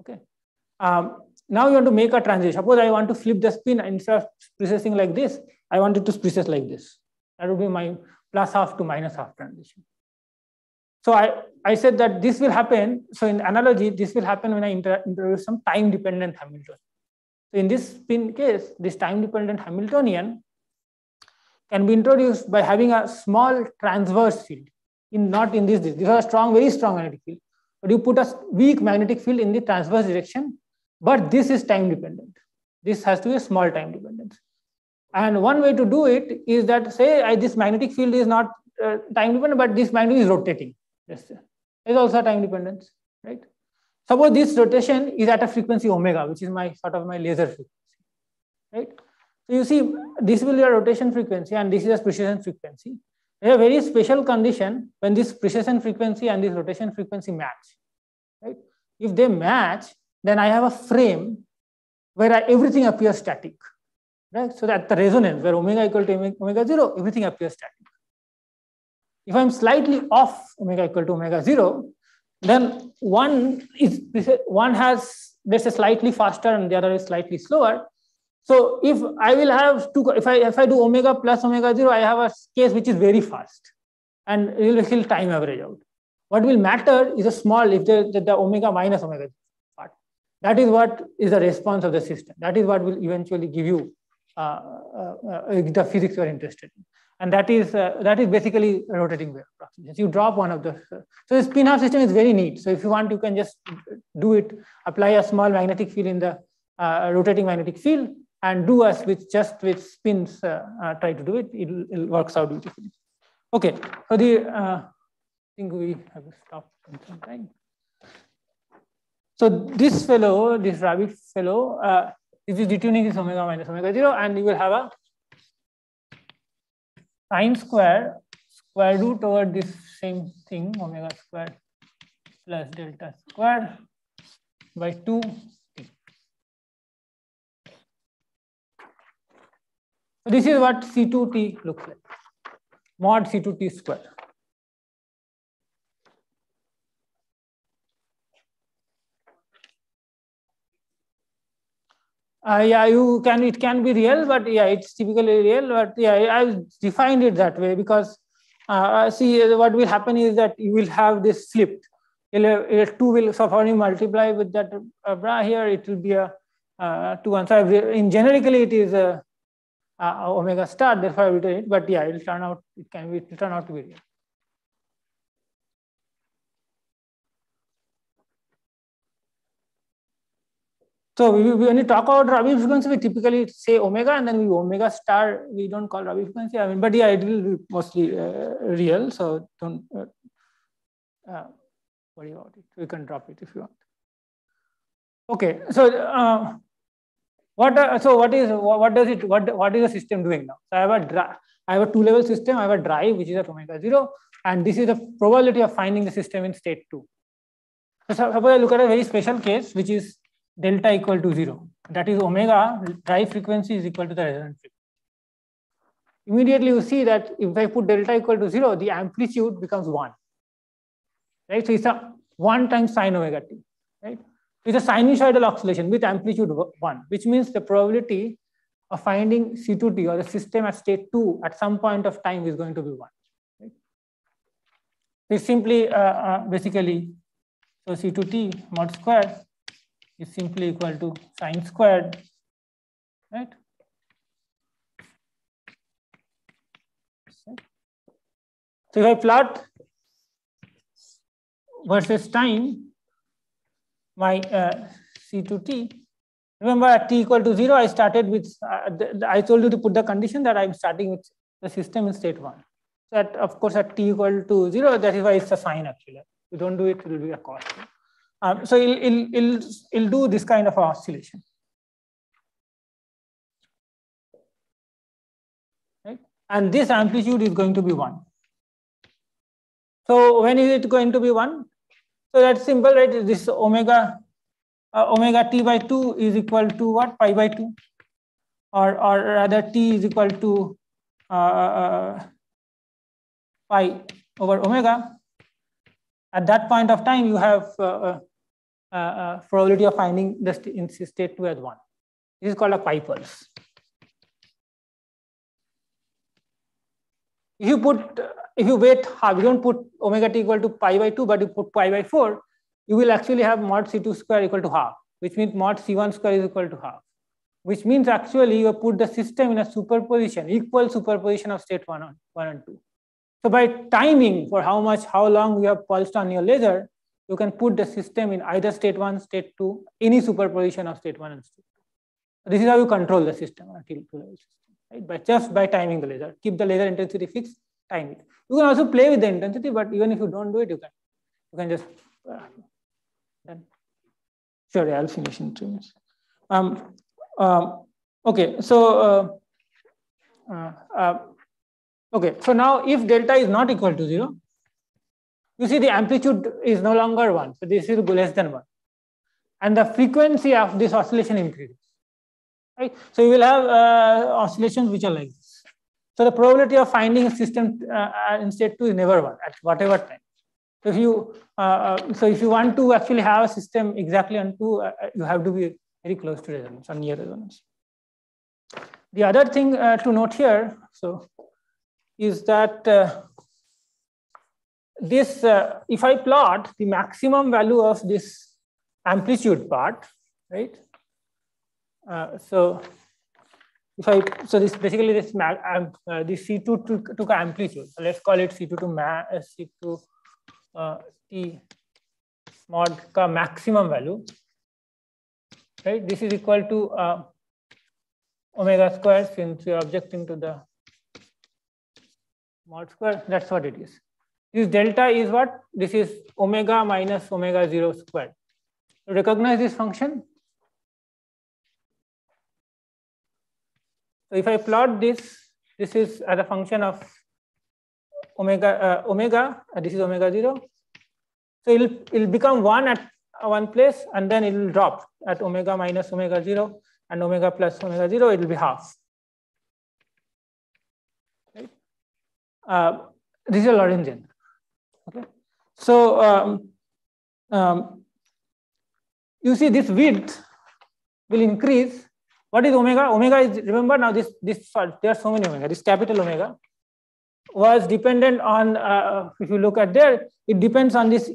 Okay. Um, now you want to make a transition. Suppose I want to flip the spin instead of precessing like this. I want it to precess like this. That would be my plus half to minus half transition. So I, I said that this will happen. So in analogy, this will happen when I introduce some time dependent Hamiltonian. So in this spin case, this time dependent Hamiltonian can be introduced by having a small transverse field in not in this, this. This is a strong, very strong magnetic field. But you put a weak magnetic field in the transverse direction, but this is time dependent. This has to be a small time dependence. And one way to do it is that say I, this magnetic field is not uh, time dependent, but this magnet is rotating. Yes. Is also time dependence, right? Suppose this rotation is at a frequency omega, which is my sort of my laser frequency, right? So you see, this will be a rotation frequency and this is a precession frequency. There's a very special condition when this precession frequency and this rotation frequency match, right? If they match, then I have a frame where I, everything appears static, right? So that the resonance where omega equal to omega zero, everything appears static. If I'm slightly off omega equal to omega zero, then one is one has this is slightly faster and the other is slightly slower. So if I will have two, if I if I do omega plus omega zero, I have a case which is very fast, and it will still time average out. What will matter is a small if the, the, the omega minus omega part. That is what is the response of the system. That is what will eventually give you uh, uh, uh, the physics you are interested in and that is uh, that is basically rotating wave. You drop one of the uh, so the spin half system is very neat. So if you want, you can just do it, apply a small magnetic field in the uh, rotating magnetic field, and do us with just with spins. Uh, uh, try to do it. It, works out beautifully. Okay, so the uh, I think we have to stop in some time. So this fellow, this Rabi fellow, this is detuning is omega minus omega zero, and you will have a sine square square root over this same thing omega square plus delta square by 2. So this is what C2t looks like, mod C2t square. Uh, yeah, you can, it can be real, but yeah, it's typically real, but yeah, I've defined it that way because uh, see what will happen is that you will have this flipped. two will, so when you multiply with that uh, bra here, it will be a uh, two one. So in generically it is a, a omega star, therefore I will it, but yeah, it will turn out, it can be, it will turn out to be real. So we, we, when we talk about Rabi frequency, we typically say omega and then we omega star. We don't call Rabi frequency. I mean, but yeah, it will be mostly uh, real. So don't uh, uh, worry about it. We can drop it if you want. Okay. So uh, what? Uh, so what is what does it? What what is the system doing now? So I have a I have a two level system. I have a drive which is at omega zero, and this is the probability of finding the system in state two. So suppose I look at a very special case, which is delta equal to zero. That is omega drive frequency is equal to the resonant frequency. Immediately you see that if I put delta equal to zero, the amplitude becomes one. Right? So it's a one times sine omega t. Right? It's a sinusoidal oscillation with amplitude one, which means the probability of finding C2T or the system at state two at some point of time is going to be one. Right? It's simply uh, uh, basically so C2T mod square is simply equal to sine squared, right? So if I plot versus time, my uh, C2T, remember at t equal to 0, I started with, uh, the, I told you to put the condition that I'm starting with the system in state 1. So at, of course, at t equal to 0, that is why it's a sine actually. You don't do it, it will be a cos. Um, so it'll, it'll, it'll, it'll do this kind of oscillation. Right? And this amplitude is going to be 1. So when is it going to be 1? So that's simple, right? This omega uh, omega t by 2 is equal to what? Pi by 2. Or, or rather t is equal to uh, uh, pi over omega. At that point of time, you have uh, uh uh, uh, Uh, uh, probability of finding the st in state 2 as 1. This is called a pi pulse. If you put, if you wait half, you don't put omega t equal to pi by 2, but you put pi by 4, you will actually have mod c2 square equal to half, which means mod c1 square is equal to half, which means actually you have put the system in a superposition, equal superposition of state 1, on, 1 and 2. So by timing for how much, how long you have pulsed on your laser, you can put the system in either state 1, state 2, any superposition of state 1 and state 2. This is how you control the system, until level system, right? By just by timing the laser. Keep the laser intensity fixed, time it. You can also play with the intensity, but even if you don't do it, you can you can just uh. Sure, yeah, I'll finish in two minutes. Um, um, okay, so uh, uh, uh, okay, so now if delta is not equal to zero, you see the amplitude is no longer one. So this is less than one. And the frequency of this oscillation increases. Right? So you will have uh, oscillations which are like this. So the probability of finding a system uh, in state two is never one at whatever time. So if you uh, uh so if you want to actually have a system exactly on two, uh, uh, you have to be very close to resonance or near resonance. The other thing to note here, so is that this, uh, if I plot the maximum value of this amplitude part, right? Uh, so if I, so this basically this, um, uh, this C2 took, took amplitude. So let's call it C2 to ma uh, C2 uh, T mod ka maximum value, right? This is equal to uh, omega square since you're objecting to the mod square. That's what it is. This delta is what? This is omega minus omega 0 squared. recognize this function. So if I plot this, this is as a function of omega, uh, omega, uh, this is omega 0. So it'll, it'll become 1 at one place and then it will drop at omega minus omega 0 and omega plus omega 0, it will be half. Right? Uh, this is a Lorentzian. Okay. So um, um, you see this width will increase what is omega? Omega is, remember now this, this, there are so many omega, this capital omega was dependent on, uh, if you look at there, it depends on this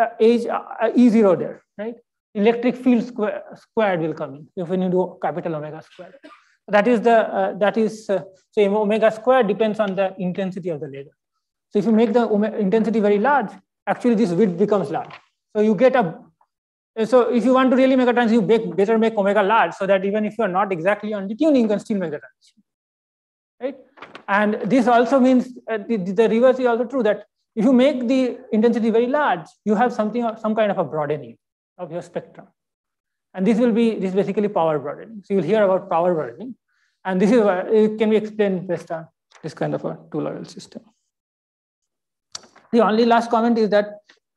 uh, age uh, E0 there, right? Electric field square, squared will come in if you do capital omega squared. That is the, uh, that is, uh, so omega squared depends on the intensity of the laser. So if you make the intensity very large, actually this width becomes large. So you get a, so if you want to really make a transition, you make, better make omega large so that even if you are not exactly on the tuning, you can still make the transition, right? And this also means uh, the, the reverse is also true that if you make the intensity very large, you have something, some kind of a broadening of your spectrum. And this will be, this is basically power broadening. So you'll hear about power broadening. And this is, it can be explained based on this kind of a two-level system. The only last comment is that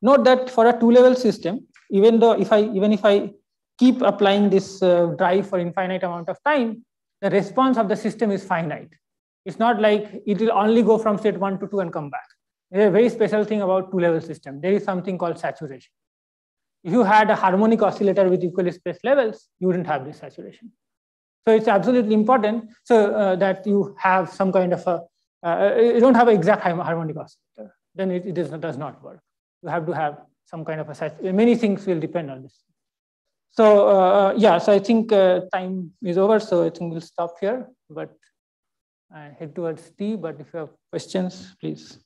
note that for a two-level system, even though if I even if I keep applying this uh, drive for infinite amount of time, the response of the system is finite. It's not like it will only go from state one to two and come back. There's a very special thing about two-level system. There is something called saturation. If you had a harmonic oscillator with equal spaced levels, you wouldn't have this saturation. So it's absolutely important so uh, that you have some kind of a, uh, you don't have an exact harmonic oscillator, then it, does, not, does not work. You have to have some kind of a, many things will depend on this. So uh, yeah, so I think uh, time is over, so I think we'll stop here, but I head towards T, but if you have questions, please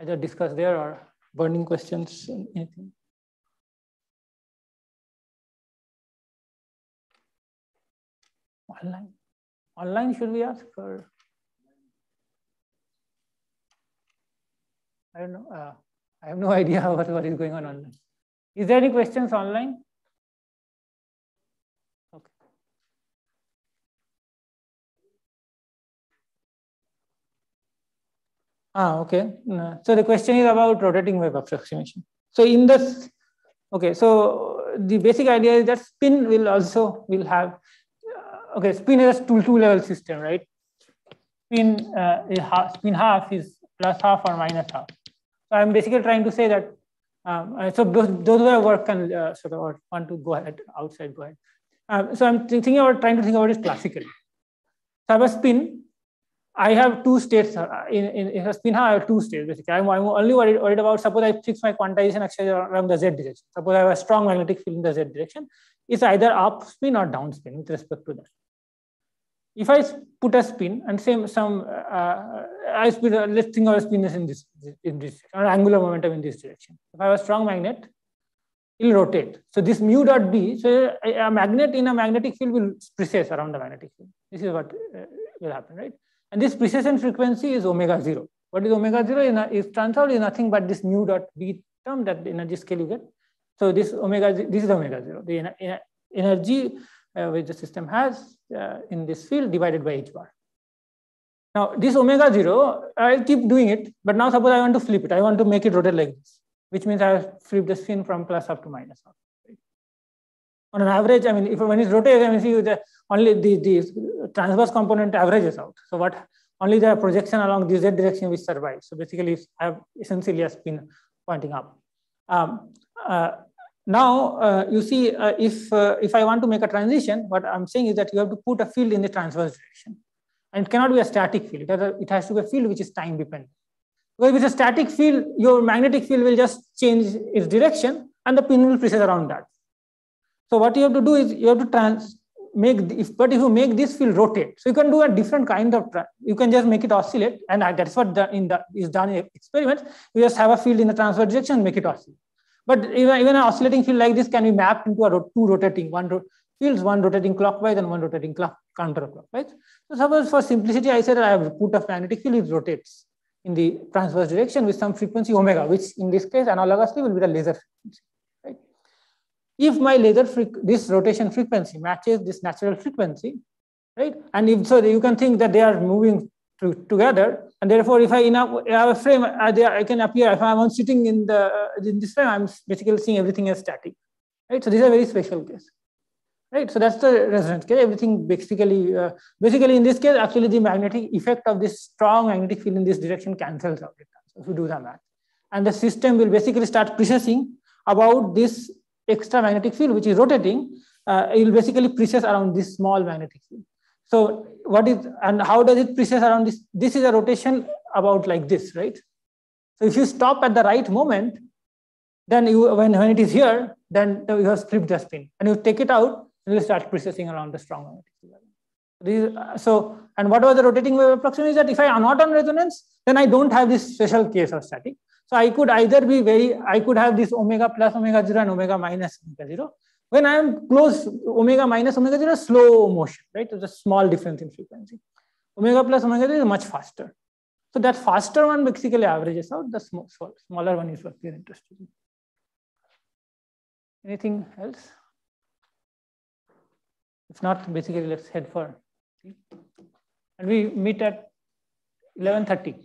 either discuss there or burning questions, anything. Online. Online should we ask or? I don't know. Uh, I have no <laughs> idea what, what is going on online. Is there any questions online? Okay. Ah, okay. So the question is about rotating wave approximation. So in this, okay, so the basic idea is that spin will also will have, uh, okay, spin is a two, two level system, right? Spin, uh, spin half is plus half or minus half. I'm basically trying to say that, um, uh, so those, those who work can uh, sort of want to go ahead, outside, go ahead. Um, so I'm thinking about trying to think about it classically. So I have a spin. I have two states uh, in, in, in a spin. I have two states basically. I'm, I'm only worried, worried about suppose I fix my quantization actually around the z direction. Suppose I have a strong magnetic field in the z direction. It's either up spin or down spin with respect to that if I put a spin and same some uh, I spin, uh, let's think of a spin is in this in this or angular momentum in this direction. If I have a strong magnet, it will rotate. So this mu dot b, so a, a, magnet in a magnetic field will precess around the magnetic field. This is what uh, will happen, right? And this precession frequency is omega zero. What is omega zero? Is, is turns out is nothing but this mu dot b term that the energy scale you get. So this omega, this is omega zero. The energy uh, which the system has uh, in this field divided by h bar. Now this omega zero, I'll keep doing it, but now suppose I want to flip it. I want to make it rotate like this, which means I flip the spin from plus up to minus up. On an average, I mean, if when it's rotating, I mean, see the only the, the transverse component averages out. So what only the projection along the z direction which survives. So basically, I have essentially a spin pointing up. Um, uh, now, uh, you see, uh, if, uh, if I want to make a transition, what I'm saying is that you have to put a field in the transverse direction. And it cannot be a static field. It has, to be a field which is time dependent. Because if it's a static field, your magnetic field will just change its direction and the pin will precess around that. So what you have to do is you have to trans make, if, but if you make this field rotate, so you can do a different kind of, you can just make it oscillate. And that's what the, in the, is done in experiments. You just have a field in the transverse direction, make it oscillate. But even, even an oscillating field like this can be mapped into a two rotating one ro fields, one rotating clockwise and one rotating clock counterclockwise. So suppose for simplicity, I said I have put a magnetic field, it rotates in the transverse direction with some frequency omega, which in this case analogously will be the laser frequency. Right? If my laser this rotation frequency matches this natural frequency, right? And if so, you can think that they are moving to, together. And therefore, if I have a frame, uh, I can appear. If I'm sitting in the uh, in this frame, I'm basically seeing everything as static, right? So this is a very special case, right? So that's the resonance case. Everything basically, uh, basically in this case, actually the magnetic effect of this strong magnetic field in this direction cancels out. If you do the math, and the system will basically start precessing about this extra magnetic field which is rotating uh, it will basically precess around this small magnetic field. So what is, and how does it precess around this? This is a rotation about like this, right? So if you stop at the right moment, then you, when, when it is here, then you have flipped the spin. And you take it out, and you start precessing around the strong magnetic field. So, and whatever the rotating wave approximation is that if I am not on resonance, then I don't have this special case of static. So I could either be very, I could have this omega plus omega zero and omega minus omega zero. When I am close, omega minus omega zero, slow motion, right? It's a small difference in frequency. Omega plus omega zero is much faster. So that faster one basically averages out. The small, smaller one is what we are interested in. Anything else? If not, basically let's head for. And we meet at 11.30.